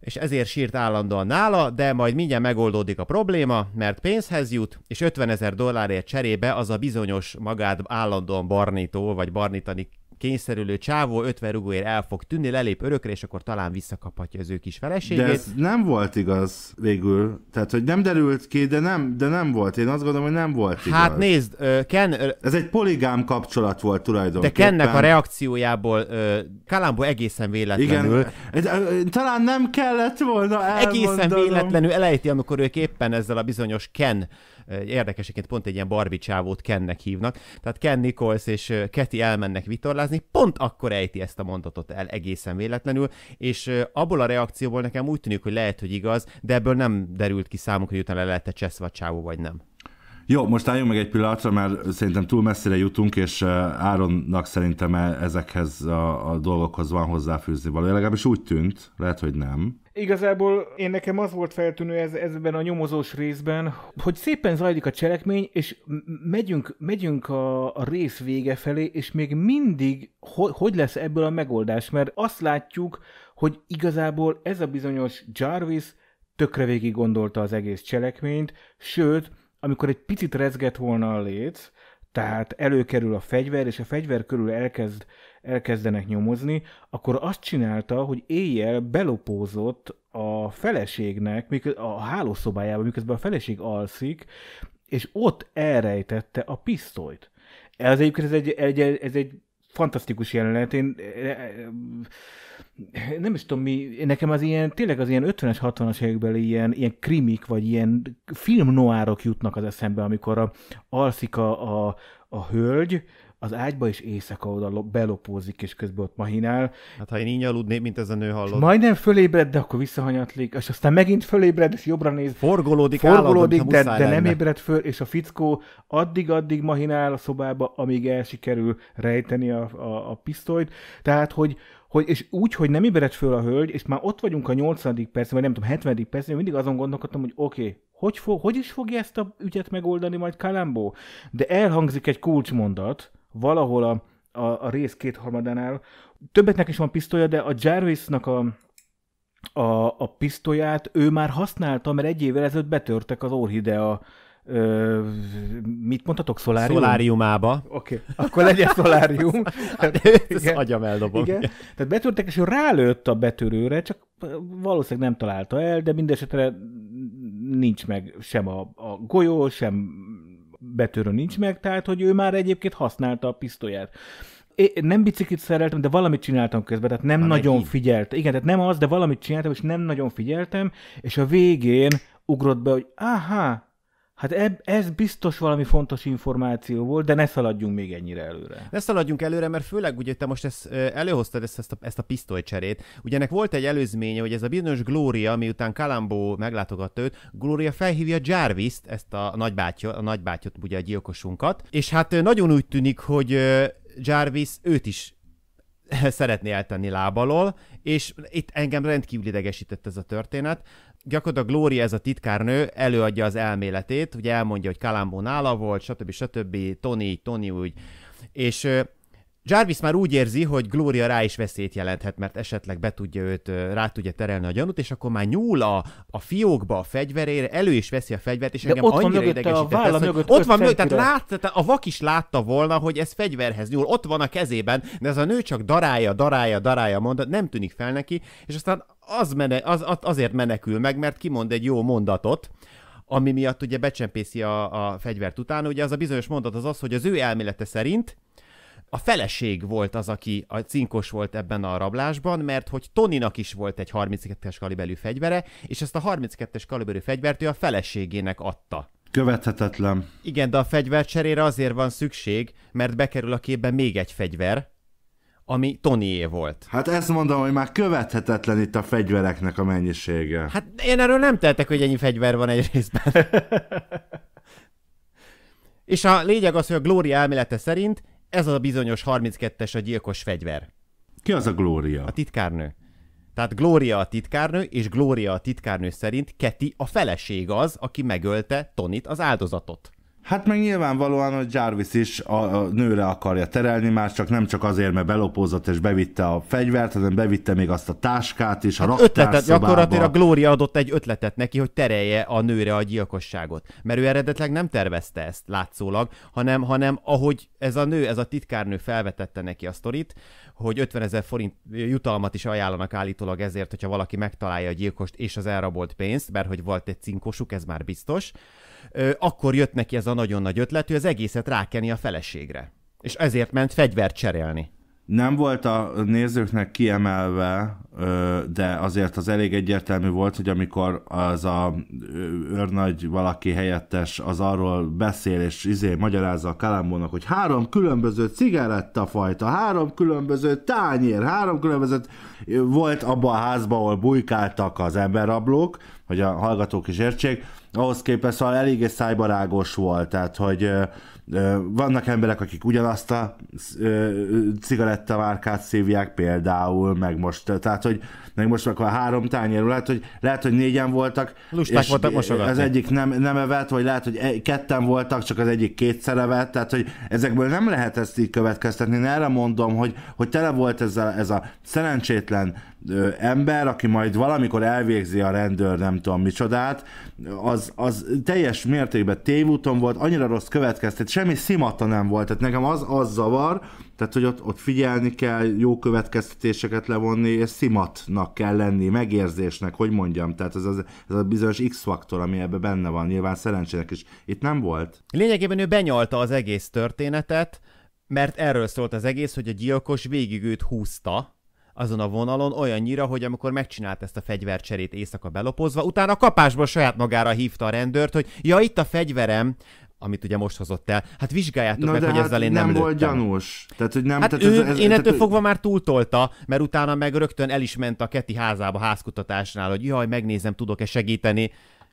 És ezért sírt állandóan nála, de majd mindjárt megoldódik a probléma, mert pénzhez jut, és 50 ezer dollárért cserébe az a bizonyos magát állandóan barnító, vagy barnítani kényszerülő csávó 50 rugóért el fog tűnni, lelép örökre, és akkor talán visszakaphatja az ő kis feleségét. De ez nem volt igaz végül. Tehát, hogy nem derült ki, de nem, de nem volt. Én azt gondolom, hogy nem volt igaz. Hát nézd, Ken, Ez egy poligám kapcsolat volt de tulajdonképpen. Kennek a reakciójából Kalambó egészen véletlenül, Igen, talán nem kellett volna elmondanom. egészen véletlenül elejti, amikor ők éppen ezzel a bizonyos Ken, érdekeseként pont egy ilyen Barbie csávót Kennek hívnak, tehát Ken Nichols és Keti elmennek vitorlázni, pont akkor ejti ezt a mondatot el egészen véletlenül, és abból a reakcióból nekem úgy tűnik, hogy lehet, hogy igaz, de ebből nem derült ki számunkra, hogy utána le lehet cseszve a csávó, vagy nem. Jó, most álljunk meg egy pillanatra, mert szerintem túl messzire jutunk, és eh, Áronnak szerintem e- ezekhez a, a dolgokhoz van hozzáfűzni való. Legalábbis úgy tűnt, lehet, hogy nem. Igazából én nekem az volt feltűnő ez, ezben a nyomozós részben, hogy szépen zajlik a cselekmény, és megyünk, megyünk a, a rész vége felé, és még mindig ho, hogy lesz ebből a megoldás, mert azt látjuk, hogy igazából ez a bizonyos Jarvis tökre végig gondolta az egész cselekményt, sőt, amikor egy picit rezget volna a léc, tehát előkerül a fegyver, és a fegyver körül elkezd, elkezdenek nyomozni, akkor azt csinálta, hogy éjjel belopózott a feleségnek, a hálószobájába, miközben a feleség alszik, és ott elrejtette a pisztolyt. Ez egyébként ez egy, egy, ez egy fantasztikus jelenet. Én nem is tudom mi, nekem az ilyen, tényleg az ilyen 50-es, 60-as évekbeli ilyen, ilyen krimik, vagy ilyen film noárok jutnak az eszembe, amikor a, alszik a, a, a hölgy, az ágyba is éjszaka oda belopózik, és közben ott mahinál. Hát ha én így aludnék, mint ez a nő hallott. Majdnem fölébred, de akkor visszahanyatlik, és aztán megint fölébred, és jobbra néz. Forgolódik, forgolódik állandóan, de, de nem ébred föl, és a fickó addig-addig mahinál a szobába, amíg el sikerül rejteni a, a, a pisztolyt. Tehát, hogy, hogy, és úgy, hogy nem ébred föl a hölgy, és már ott vagyunk a 80. percben, vagy nem tudom, 70. percben, mindig azon gondolkodtam, hogy oké, okay, hogy, fog, hogy is fogja ezt a ügyet megoldani majd Kalambó? De elhangzik egy kulcsmondat, valahol a, a, a rész kétharmadánál. Többeknek is van pisztolya, de a Jarvisnak a, a, a pisztolyát ő már használta, mert egy évvel ezelőtt betörtek az Orhidea Ö, mit mondhatok? Szolárium? Szoláriumába. Oké, okay. akkor legyen szolárium. Ez agyam eldobom. Igen. Tehát betörtek, és ő rálőtt a betörőre, csak valószínűleg nem találta el, de mindesetre nincs meg sem a, a golyó, sem betörő nincs meg, tehát hogy ő már egyébként használta a pisztolyát. Én nem biciklit szereltem, de valamit csináltam közben, tehát nem ha nagyon neki. figyeltem. Igen, tehát nem az, de valamit csináltam, és nem nagyon figyeltem, és a végén ugrott be, hogy aha, Hát eb, ez biztos valami fontos információ volt, de ne szaladjunk még ennyire előre. Ne szaladjunk előre, mert főleg ugye te most ezt, előhoztad ezt, ezt, a, ezt a pisztolycserét. Ugye ennek volt egy előzménye, hogy ez a bizonyos Gloria, miután Kalambó meglátogatta őt, Gloria felhívja Jarvis-t, ezt a nagybátyot, a nagybátyot, ugye a gyilkosunkat, és hát nagyon úgy tűnik, hogy Jarvis őt is szeretné eltenni lábalól, és itt engem rendkívül idegesített ez a történet, gyakorlatilag Gloria, ez a titkárnő, előadja az elméletét, ugye elmondja, hogy Kalambó nála volt, stb. stb. Tony, Tony úgy, és Jarvis már úgy érzi, hogy Gloria rá is veszélyt jelenthet, mert esetleg be tudja őt, rá tudja terelni a gyanút, és akkor már nyúl a, a fiókba a fegyverére, elő is veszi a fegyvert, és De engem ott annyira idegesített ez, hogy ott van mögött, tehát, lát, tehát a vak is látta volna, hogy ez fegyverhez nyúl, ott van a kezében, de ez a nő csak darálja, darálja, darálja mondat, nem tűnik fel neki, és aztán az mene, az, az, azért menekül meg, mert kimond egy jó mondatot, ami miatt ugye becsempészi a, a fegyvert utána. Ugye az a bizonyos mondat az az, hogy az ő elmélete szerint a feleség volt az, aki a cinkos volt ebben a rablásban, mert hogy Toninak is volt egy 32-es kaliberű fegyvere, és ezt a 32-es kaliberű fegyvert ő a feleségének adta. Követhetetlen. Igen, de a fegyver cserére azért van szükség, mert bekerül a képbe még egy fegyver, ami Tonyé volt. Hát ezt mondom, hogy már követhetetlen itt a fegyvereknek a mennyisége. Hát én erről nem tettek, hogy ennyi fegyver van egy részben. És a lényeg az, hogy a Gloria elmélete szerint ez a bizonyos 32-es a gyilkos fegyver. Ki az a Gloria? A titkárnő. Tehát Gloria a titkárnő, és Gloria a titkárnő szerint Keti a feleség az, aki megölte Tonit, az áldozatot. Hát meg nyilvánvalóan, hogy Jarvis is a, a nőre akarja terelni, már csak nem csak azért, mert belopózott és bevitte a fegyvert, hanem bevitte még azt a táskát is, a hát ötletet, gyakorlatilag a Gloria adott egy ötletet neki, hogy terelje a nőre a gyilkosságot. Mert ő eredetleg nem tervezte ezt látszólag, hanem, hanem ahogy ez a nő, ez a titkárnő felvetette neki a sztorit, hogy 50 ezer forint jutalmat is ajánlanak állítólag ezért, hogyha valaki megtalálja a gyilkost és az elrabolt pénzt, mert hogy volt egy cinkosuk, ez már biztos akkor jött neki ez a nagyon nagy ötlet, hogy az egészet rákeni a feleségre. És ezért ment fegyvert cserélni. Nem volt a nézőknek kiemelve, de azért az elég egyértelmű volt, hogy amikor az a őrnagy valaki helyettes az arról beszél, és izé magyarázza a Kalambónak, hogy három különböző cigarettafajta, három különböző tányér, három különböző volt abban a házban, ahol bujkáltak az emberrablók, hogy a hallgatók is értsék, ahhoz képest szóval eléggé szájbarágos volt, tehát hogy vannak emberek, akik ugyanazt a cigarettavárkát szívják például, meg most, tehát hogy meg most akkor a három tányérú, lehet, hogy, lehet, hogy négyen voltak, Lusták voltak mosogatni. Az egyik nem, nem evett, vagy lehet, hogy ketten voltak, csak az egyik kétszer evett, tehát hogy ezekből nem lehet ezt így következtetni. Én erre mondom, hogy, hogy tele volt ez a, ez a szerencsétlen ember, aki majd valamikor elvégzi a rendőr nem tudom micsodát, az, az teljes mértékben tévúton volt, annyira rossz következtet, semmi szimata nem volt. Tehát nekem az, az zavar, Tehát, hogy ott, ott figyelni kell, jó következtetéseket levonni, és szimatnak kell lenni, megérzésnek, hogy mondjam. Tehát ez, az, ez a bizonyos X-faktor, ami ebben benne van, nyilván szerencsének is. Itt nem volt. Lényegében ő benyalta az egész történetet, mert erről szólt az egész, hogy a gyilkos végig őt húzta, azon a vonalon olyannyira, hogy amikor megcsinált ezt a fegyvercserét éjszaka belopozva, utána kapásból saját magára hívta a rendőrt, hogy ja, itt a fegyverem, amit ugye most hozott el. Hát vizsgáljátok Na, meg, de hogy hát ezzel én nem, nem volt lőttem. gyanús. Tehát, hogy nem, Hát tehát ő, ez, ez, én ettől tehát, fogva már túltolta, mert utána meg rögtön el is ment a Keti házába házkutatásnál, hogy jaj, megnézem, tudok-e segíteni.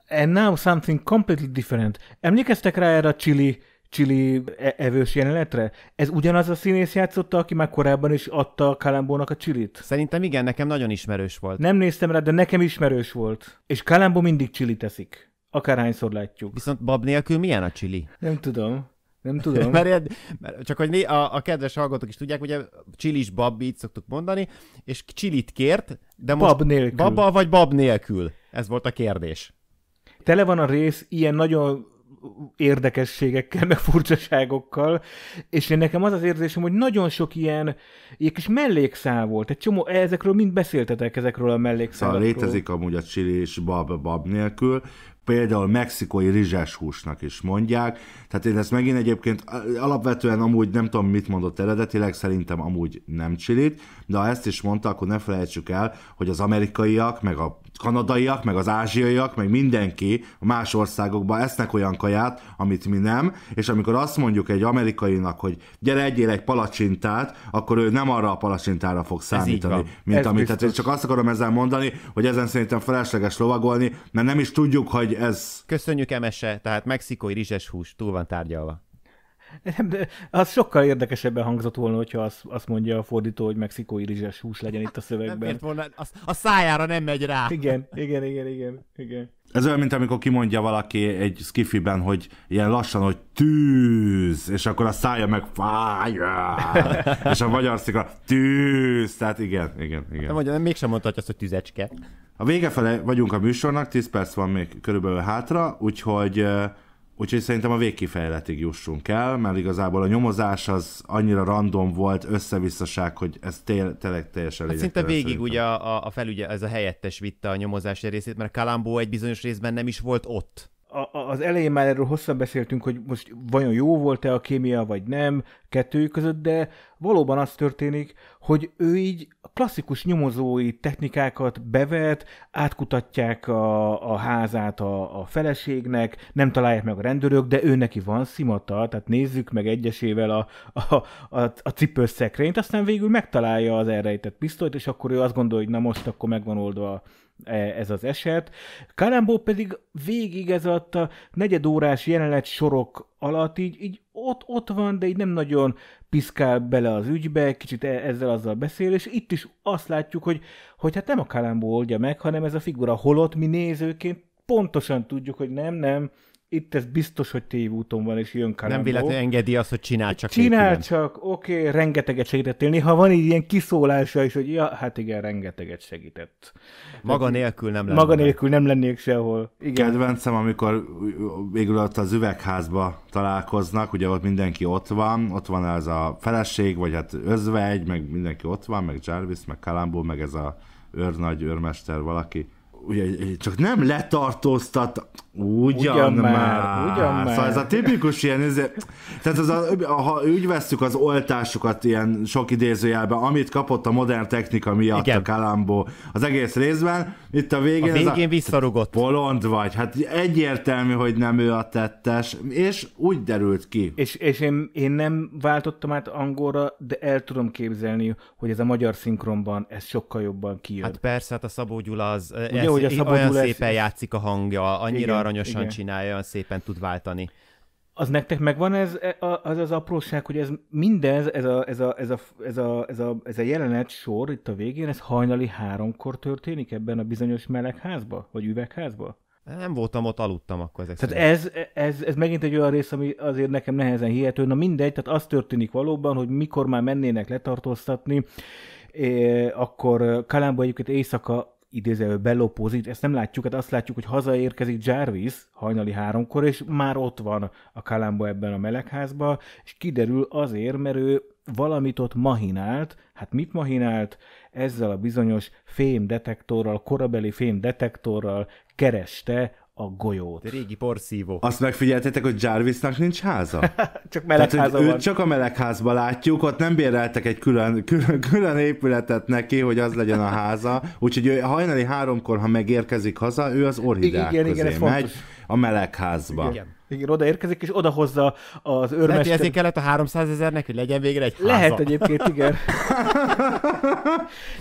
And now something completely different. Emlékeztek rá erre a chili, chili e- evős jelenetre? Ez ugyanaz a színész játszotta, aki már korábban is adta Kalambónak a chilit? Szerintem igen, nekem nagyon ismerős volt. Nem néztem rá, de nekem ismerős volt. És Kalambó mindig chili teszik. Akárhányszor látjuk. Viszont bab nélkül milyen a csili? Nem tudom. Nem tudom. Mert, mert csak hogy a, a kedves hallgatók is tudják, ugye csilis bab, így szoktuk mondani, és csilit kért, de most Bab nélkül. baba vagy bab nélkül? Ez volt a kérdés. Tele van a rész ilyen nagyon érdekességekkel, meg furcsaságokkal, és én nekem az az érzésem, hogy nagyon sok ilyen, ilyen kis mellékszál volt. Egy csomó, ezekről mind beszéltetek, ezekről a Szóval mellékszálakról. létezik amúgy a chili és bab, bab nélkül, például mexikói rizses húsnak is mondják, tehát én ezt megint egyébként alapvetően amúgy nem tudom, mit mondott eredetileg, szerintem amúgy nem csilit, de ha ezt is mondta, akkor ne felejtsük el, hogy az amerikaiak, meg a kanadaiak, meg az ázsiaiak, meg mindenki más országokban esznek olyan kaját, amit mi nem, és amikor azt mondjuk egy amerikainak, hogy gyere egyél egy palacsintát, akkor ő nem arra a palacsintára fog számítani, mint Ez amit. Tehát csak azt akarom ezzel mondani, hogy ezen szerintem felesleges lovagolni, mert nem is tudjuk, hogy ez Köszönjük Emese, tehát mexikói rizses hús, túl van tárgyalva. Nem, de az sokkal érdekesebben hangzott volna, hogyha azt, azt mondja a fordító, hogy mexikói rizses hús legyen itt a Nem szövegben. ért volna, a, a szájára nem megy rá. Igen, igen, igen, igen, igen. Ez olyan, mint amikor kimondja valaki egy skifiben, hogy ilyen lassan, hogy tűz, és akkor a szája meg fire, és a magyar szikra tűz, tehát igen, igen, Nem igen. mondja, nem, mégsem mondhatja azt, hogy tüzecske. A vége fele vagyunk a műsornak, 10 perc van még körülbelül hátra, úgyhogy, úgyhogy szerintem a végkifejletig jussunk el, mert igazából a nyomozás az annyira random volt, összevisszaság, hogy ez tél, tényleg teljesen Hát szinte végig szerintem. ugye a, a felügye, ez a helyettes vitte a nyomozási részét, mert Kalambó egy bizonyos részben nem is volt ott. Az elején már erről hosszan beszéltünk, hogy most vajon jó volt-e a kémia, vagy nem, kettőjük között, de valóban az történik, hogy ő így klasszikus nyomozói technikákat bevet, átkutatják a, a házát a, a feleségnek, nem találják meg a rendőrök, de ő neki van szimata, tehát nézzük meg egyesével a, a, a, a cipős szekrényt, aztán végül megtalálja az elrejtett pisztolyt, és akkor ő azt gondolja, hogy na most akkor megvan oldva ez az eset. Kalambó pedig végig ez alatt a negyedórás jelenet sorok alatt így, így ott, ott van, de így nem nagyon piszkál bele az ügybe, kicsit e- ezzel azzal beszél, és itt is azt látjuk, hogy, hogy hát nem a Kalambó oldja meg, hanem ez a figura holott mi nézőként pontosan tudjuk, hogy nem, nem, itt ez biztos, hogy tévúton van, és jön Kalambó. Nem véletlenül engedi azt, hogy csinál csak Csinál csak, oké, okay, rengeteget segítettél. Néha van így ilyen kiszólása is, hogy ja, hát igen, rengeteget segített. Maga nélkül nem lenne. Maga nélkül nem lennék sehol. Igen. Kedvencem, amikor végül ott az üvegházba találkoznak, ugye ott mindenki ott van, ott van ez a feleség, vagy hát özvegy, meg mindenki ott van, meg Jarvis, meg Kalambó, meg ez a őrnagy, őrmester valaki. Ugye, csak nem letartóztat, ugyan, Ugyan már, már, ugyan már. Szóval ez a tipikus ilyen, ez, tehát az a, ha úgy vesszük az oltásokat ilyen sok idézőjelben, amit kapott a modern technika miatt Igen. a Kalambó az egész részben, itt a A végén, ez végén visszarugott. Bolond vagy, hát egyértelmű, hogy nem ő a tettes, és úgy derült ki. És, és én, én nem váltottam át angolra, de el tudom képzelni, hogy ez a magyar szinkronban ez sokkal jobban kijön. Hát persze, hát a Szabó Gyula az Ugye, ez, hogy a Szabó olyan Gyula szépen játszik a hangja, annyira Igen, aranyosan igen. csinálja, olyan szépen tud váltani. Az nektek megvan ez, e- az az apróság, hogy ez mindez, ez a, ez a, ez a, ez a, ez a, ez a jelenet sor itt a végén, ez hajnali háromkor történik ebben a bizonyos melegházba, vagy üvegházba? Nem voltam ott, aludtam akkor ezek Tehát szerint. ez, ez, ez megint egy olyan rész, ami azért nekem nehezen hihető. Na mindegy, tehát az történik valóban, hogy mikor már mennének letartóztatni, eh, akkor Kalamba egyébként éjszaka idéző belopózik, ezt nem látjuk, hát azt látjuk, hogy hazaérkezik Jarvis hajnali háromkor, és már ott van a Kalamba ebben a melegházban, és kiderül azért, mert ő valamit ott mahinált. Hát mit mahinált? Ezzel a bizonyos fémdetektorral, korabeli fémdetektorral kereste a golyót. De régi porszívó. Azt megfigyeltétek, hogy Jarvisnak nincs háza? Csak Tehát, melegháza hogy van. őt csak a melegházba látjuk, ott nem béreltek egy külön, külön, külön épületet neki, hogy az legyen a háza. Úgyhogy ő hajnali háromkor, ha megérkezik haza, ő az orhidák Igen, igen, közé ez megy fontos. a melegházba. Igen. Igen, oda érkezik, és odahozza az Lehet, hogy őrmester. ezért kellett a 300 ezernek, hogy legyen végre egy háza. Lehet egyébként, igen.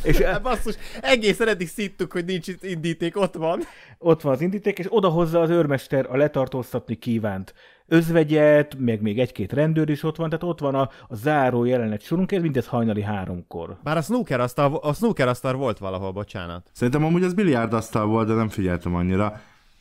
és Hát basszus, egészen eddig szittuk, hogy nincs itt indíték, ott van. ott van az indíték, és odahozza az őrmester a letartóztatni kívánt özvegyet, meg még egy-két rendőr is ott van, tehát ott van a, a záró jelenet sorunk, ez mindez hajnali háromkor. Bár a snooker asztal, a snooker asztal volt valahol, bocsánat. Szerintem amúgy az biliárdasztal volt, de nem figyeltem annyira.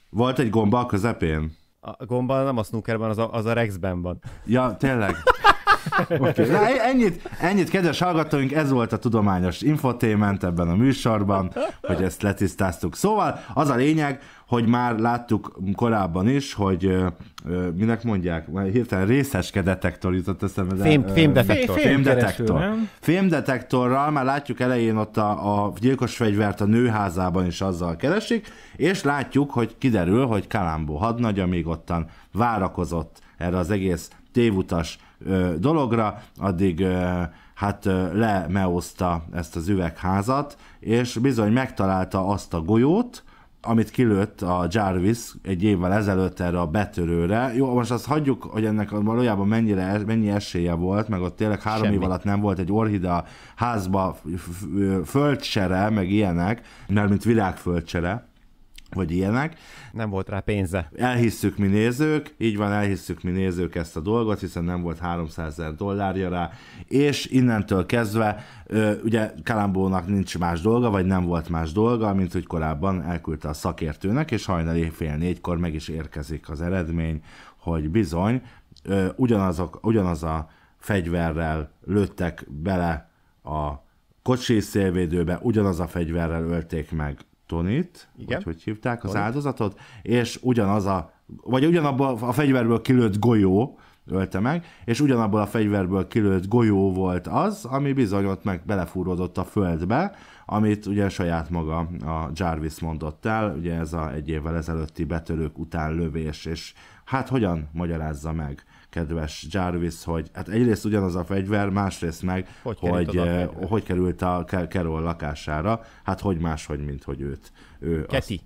Volt egy gomba a közepén? A gomba nem a snookerben, az a, az a Rexben van. Ja, tényleg? Okay. Na, e- ennyit, ennyit, kedves hallgatóink, ez volt a tudományos infotainment ebben a műsorban, hogy ezt letisztáztuk. Szóval az a lényeg, hogy már láttuk korábban is, hogy ö, ö, minek mondják, már hirtelen részeske detektor jutott eszembe. de, Fém- fémdetektor. Fé- Fémdetektor. Fémkereső, nem? Fémdetektorral már látjuk elején ott a, a gyilkos fegyvert a nőházában is azzal keresik, és látjuk, hogy kiderül, hogy Kalambó hadnagy, amíg ottan várakozott erre az egész tévutas dologra, addig hát lemeozta ezt az üvegházat, és bizony megtalálta azt a golyót, amit kilőtt a Jarvis egy évvel ezelőtt erre a betörőre. Jó, most azt hagyjuk, hogy ennek valójában mennyire, mennyi esélye volt, meg ott tényleg három Semmi. év alatt nem volt egy orhida házba f- f- földcsere, meg ilyenek, mert mint világföldcsere, vagy ilyenek. Nem volt rá pénze. Elhisszük mi nézők, így van, elhisszük mi nézők ezt a dolgot, hiszen nem volt 300 ezer dollárja rá, és innentől kezdve ugye Kalambónak nincs más dolga, vagy nem volt más dolga, mint hogy korábban elküldte a szakértőnek, és hajnali fél négykor meg is érkezik az eredmény, hogy bizony ugyanazok, ugyanaz a fegyverrel lőttek bele a kocsi szélvédőbe, ugyanaz a fegyverrel ölték meg Tonit, Igen. vagy hogy hívták az Tonit. áldozatot, és ugyanaz a, vagy ugyanabból a fegyverből kilőtt golyó ölte meg, és ugyanabból a fegyverből kilőtt golyó volt az, ami bizony ott meg belefúródott a földbe, amit ugye saját maga a Jarvis mondott el, ugye ez a egy évvel ezelőtti betörők után lövés, és hát hogyan magyarázza meg kedves Jarvis, hogy hát egyrészt ugyanaz a fegyver, másrészt meg, Hogy hogy, eh, hogy került a Carol lakására, hát hogy máshogy, mint hogy őt ő Keti.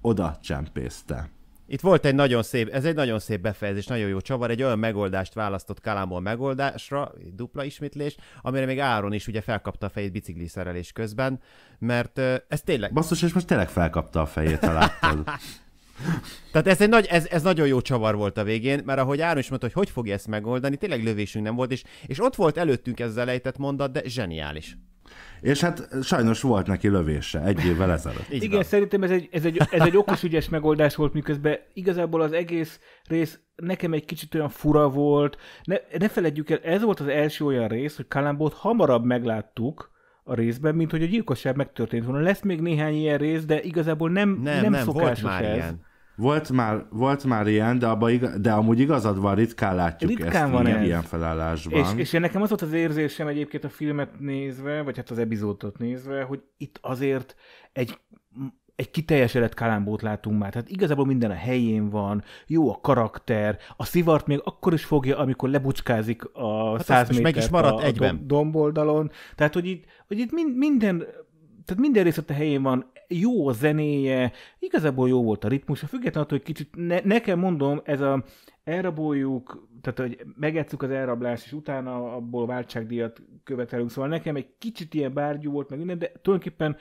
oda csempészte. Itt volt egy nagyon szép, ez egy nagyon szép befejezés, nagyon jó csavar, egy olyan megoldást választott Kalámból megoldásra, dupla ismétlés, amire még Áron is ugye felkapta a fejét bicikliszerelés közben, mert ö, ez tényleg, Basszus, és most tényleg felkapta a fejét, ha láttad. tehát ez, egy nagy, ez, ez nagyon jó csavar volt a végén, mert ahogy Áron is mondta, hogy hogy fogja ezt megoldani, tényleg lövésünk nem volt, és, és ott volt előttünk ez az elejtett mondat, de zseniális. És hát sajnos volt neki lövése egy évvel ezelőtt. Igen, van. szerintem ez egy, ez, egy, ez egy okos, ügyes megoldás volt, miközben igazából az egész rész nekem egy kicsit olyan fura volt. Ne, ne feledjük el, ez volt az első olyan rész, hogy Kalambót hamarabb megláttuk a részben, mint hogy a gyilkosság megtörtént volna. Lesz még néhány ilyen rész, de igazából nem, Nem, nem, nem, volt szokásos már ez. ilyen. Volt már, volt már ilyen, de, abba igaz, de amúgy igazad van, ritkán látjuk Ritkán ezt van ilyen, ez. ilyen felállásban. És, és nekem az volt az érzésem egyébként a filmet nézve, vagy hát az epizódot nézve, hogy itt azért egy egy kiteljesedett kalambót látunk már. Tehát igazából minden a helyén van, jó a karakter, a szivart még akkor is fogja, amikor lebucskázik a Hát 100 azt most métert meg is maradt a, a egyben. dom- domboldalon. Tehát, hogy itt, hogy itt mind, minden, tehát minden részlet a helyén van, jó a zenéje, igazából jó volt a ritmus, függetlenül attól, hogy kicsit, ne, nekem mondom, ez a elraboljuk, tehát hogy megjátszuk az elrablás, és utána abból váltságdíjat követelünk, szóval nekem egy kicsit ilyen bárgyú volt, meg minden, de tulajdonképpen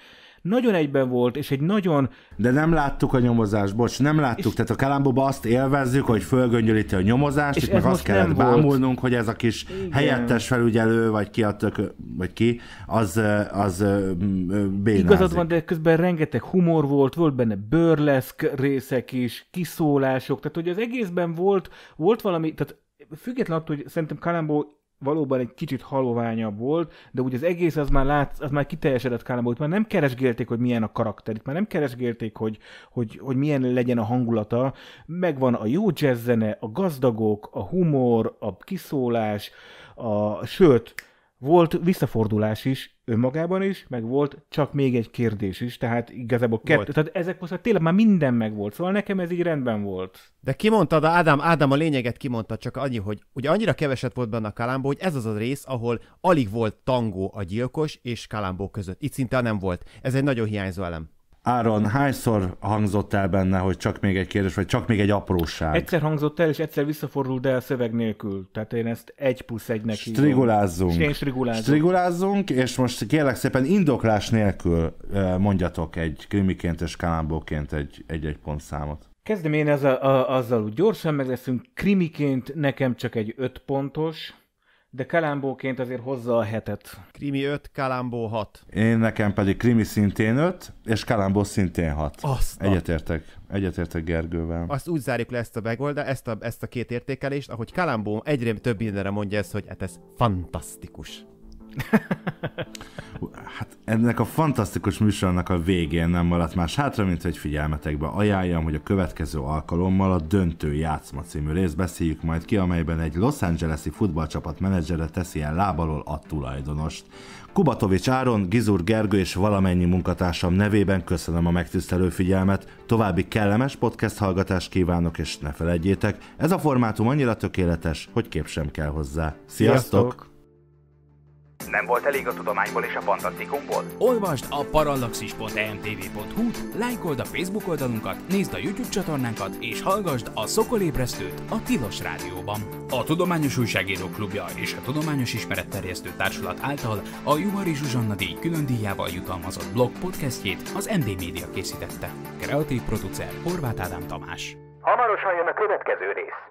nagyon egyben volt, és egy nagyon, De nem láttuk a nyomozást, bocs, nem láttuk. És- Tehát a Kalambóba azt élvezzük, hogy fölgöngyölíti a nyomozást, És és, meg azt kellett volt. bámulnunk, hogy ez a kis Igen. helyettes felügyelő, vagy ki a tök, vagy ki, az, az bénázik. igazad van, de közben rengeteg humor volt, volt benne burleszk részek is, kiszólások, tehát hogy az egészben volt, volt valami, tehát független attól, hogy szerintem Kalambó valóban egy kicsit haloványabb volt, de úgy az egész az már, lát, az már kiteljesedett Kalambó, itt már nem keresgélték, hogy milyen a karakter, itt már nem keresgélték, hogy, hogy, hogy milyen legyen a hangulata, megvan a jó jazz zene, a gazdagok, a humor, a kiszólás, A, sőt, volt visszafordulás is önmagában is, meg volt csak még egy kérdés is, tehát igazából kettő. Volt. Tehát ezek most tényleg már minden megvolt, szóval nekem ez így rendben volt. De kimondtad, Ádám, Ádám a lényeget kimondta, csak annyi, hogy ugye annyira keveset volt benne a Kalambó, hogy ez az a rész, ahol alig volt tangó a gyilkos és Kalambó között. Itt szinte nem volt. Ez egy nagyon hiányzó elem. Áron, hányszor hangzott el benne, hogy csak még egy kérdés, vagy csak még egy apróság? Egyszer hangzott el, és egyszer visszafordult el szöveg nélkül. Tehát én ezt egy plusz egynek. Strigulázzunk. És én strigulázom. Strigulázzunk, és most kérlek szépen indoklás nélkül ö, mondjatok egy krimiként és kalambóként egy, egy-egy pontszámot. Kezdem én ezzel, a, azzal úgy gyorsan meg leszünk. Krimiként nekem csak egy öt pontos, de Kalambóként azért hozza a hetet. Krimi 5, Kalambó 6. Én nekem pedig krimi szintén 5, és kalambó szintén 6. Azt Egyetértek, egyetértek Gergővel. Azt úgy zárjuk le ezt a megoldást, ezt a, ezt a két értékelést, ahogy Kalambó egyre több mindenre mondja ezt, hogy hát ez fantasztikus. Hát ennek a fantasztikus műsornak a végén nem maradt más hátra, mint hogy figyelmetekbe ajánljam, hogy a következő alkalommal a Döntő játszma című részt beszéljük majd ki, amelyben egy Los Angeles-i futballcsapat menedzsere teszi el lábalól a tulajdonost. Kubatovics Áron, Gizur Gergő és valamennyi munkatársam nevében köszönöm a megtisztelő figyelmet, további kellemes podcast hallgatást kívánok, és ne felejtjétek, ez a formátum annyira tökéletes, hogy kép sem kell hozzá. Sziasztok! Nem volt elég a tudományból és a fantasztikumból? Olvasd a parallaxis.emtv.hu, lájkold a Facebook oldalunkat, nézd a YouTube csatornánkat, és hallgassd a Szokolébresztőt a Tilos Rádióban. A Tudományos Újságíró Klubja és a Tudományos Ismeretterjesztő Társulat által a Juhari Zsuzsanna díj külön díjával jutalmazott blog podcastjét az MD Media készítette. Kreatív producer Horváth Ádám Tamás. Hamarosan jön a következő rész.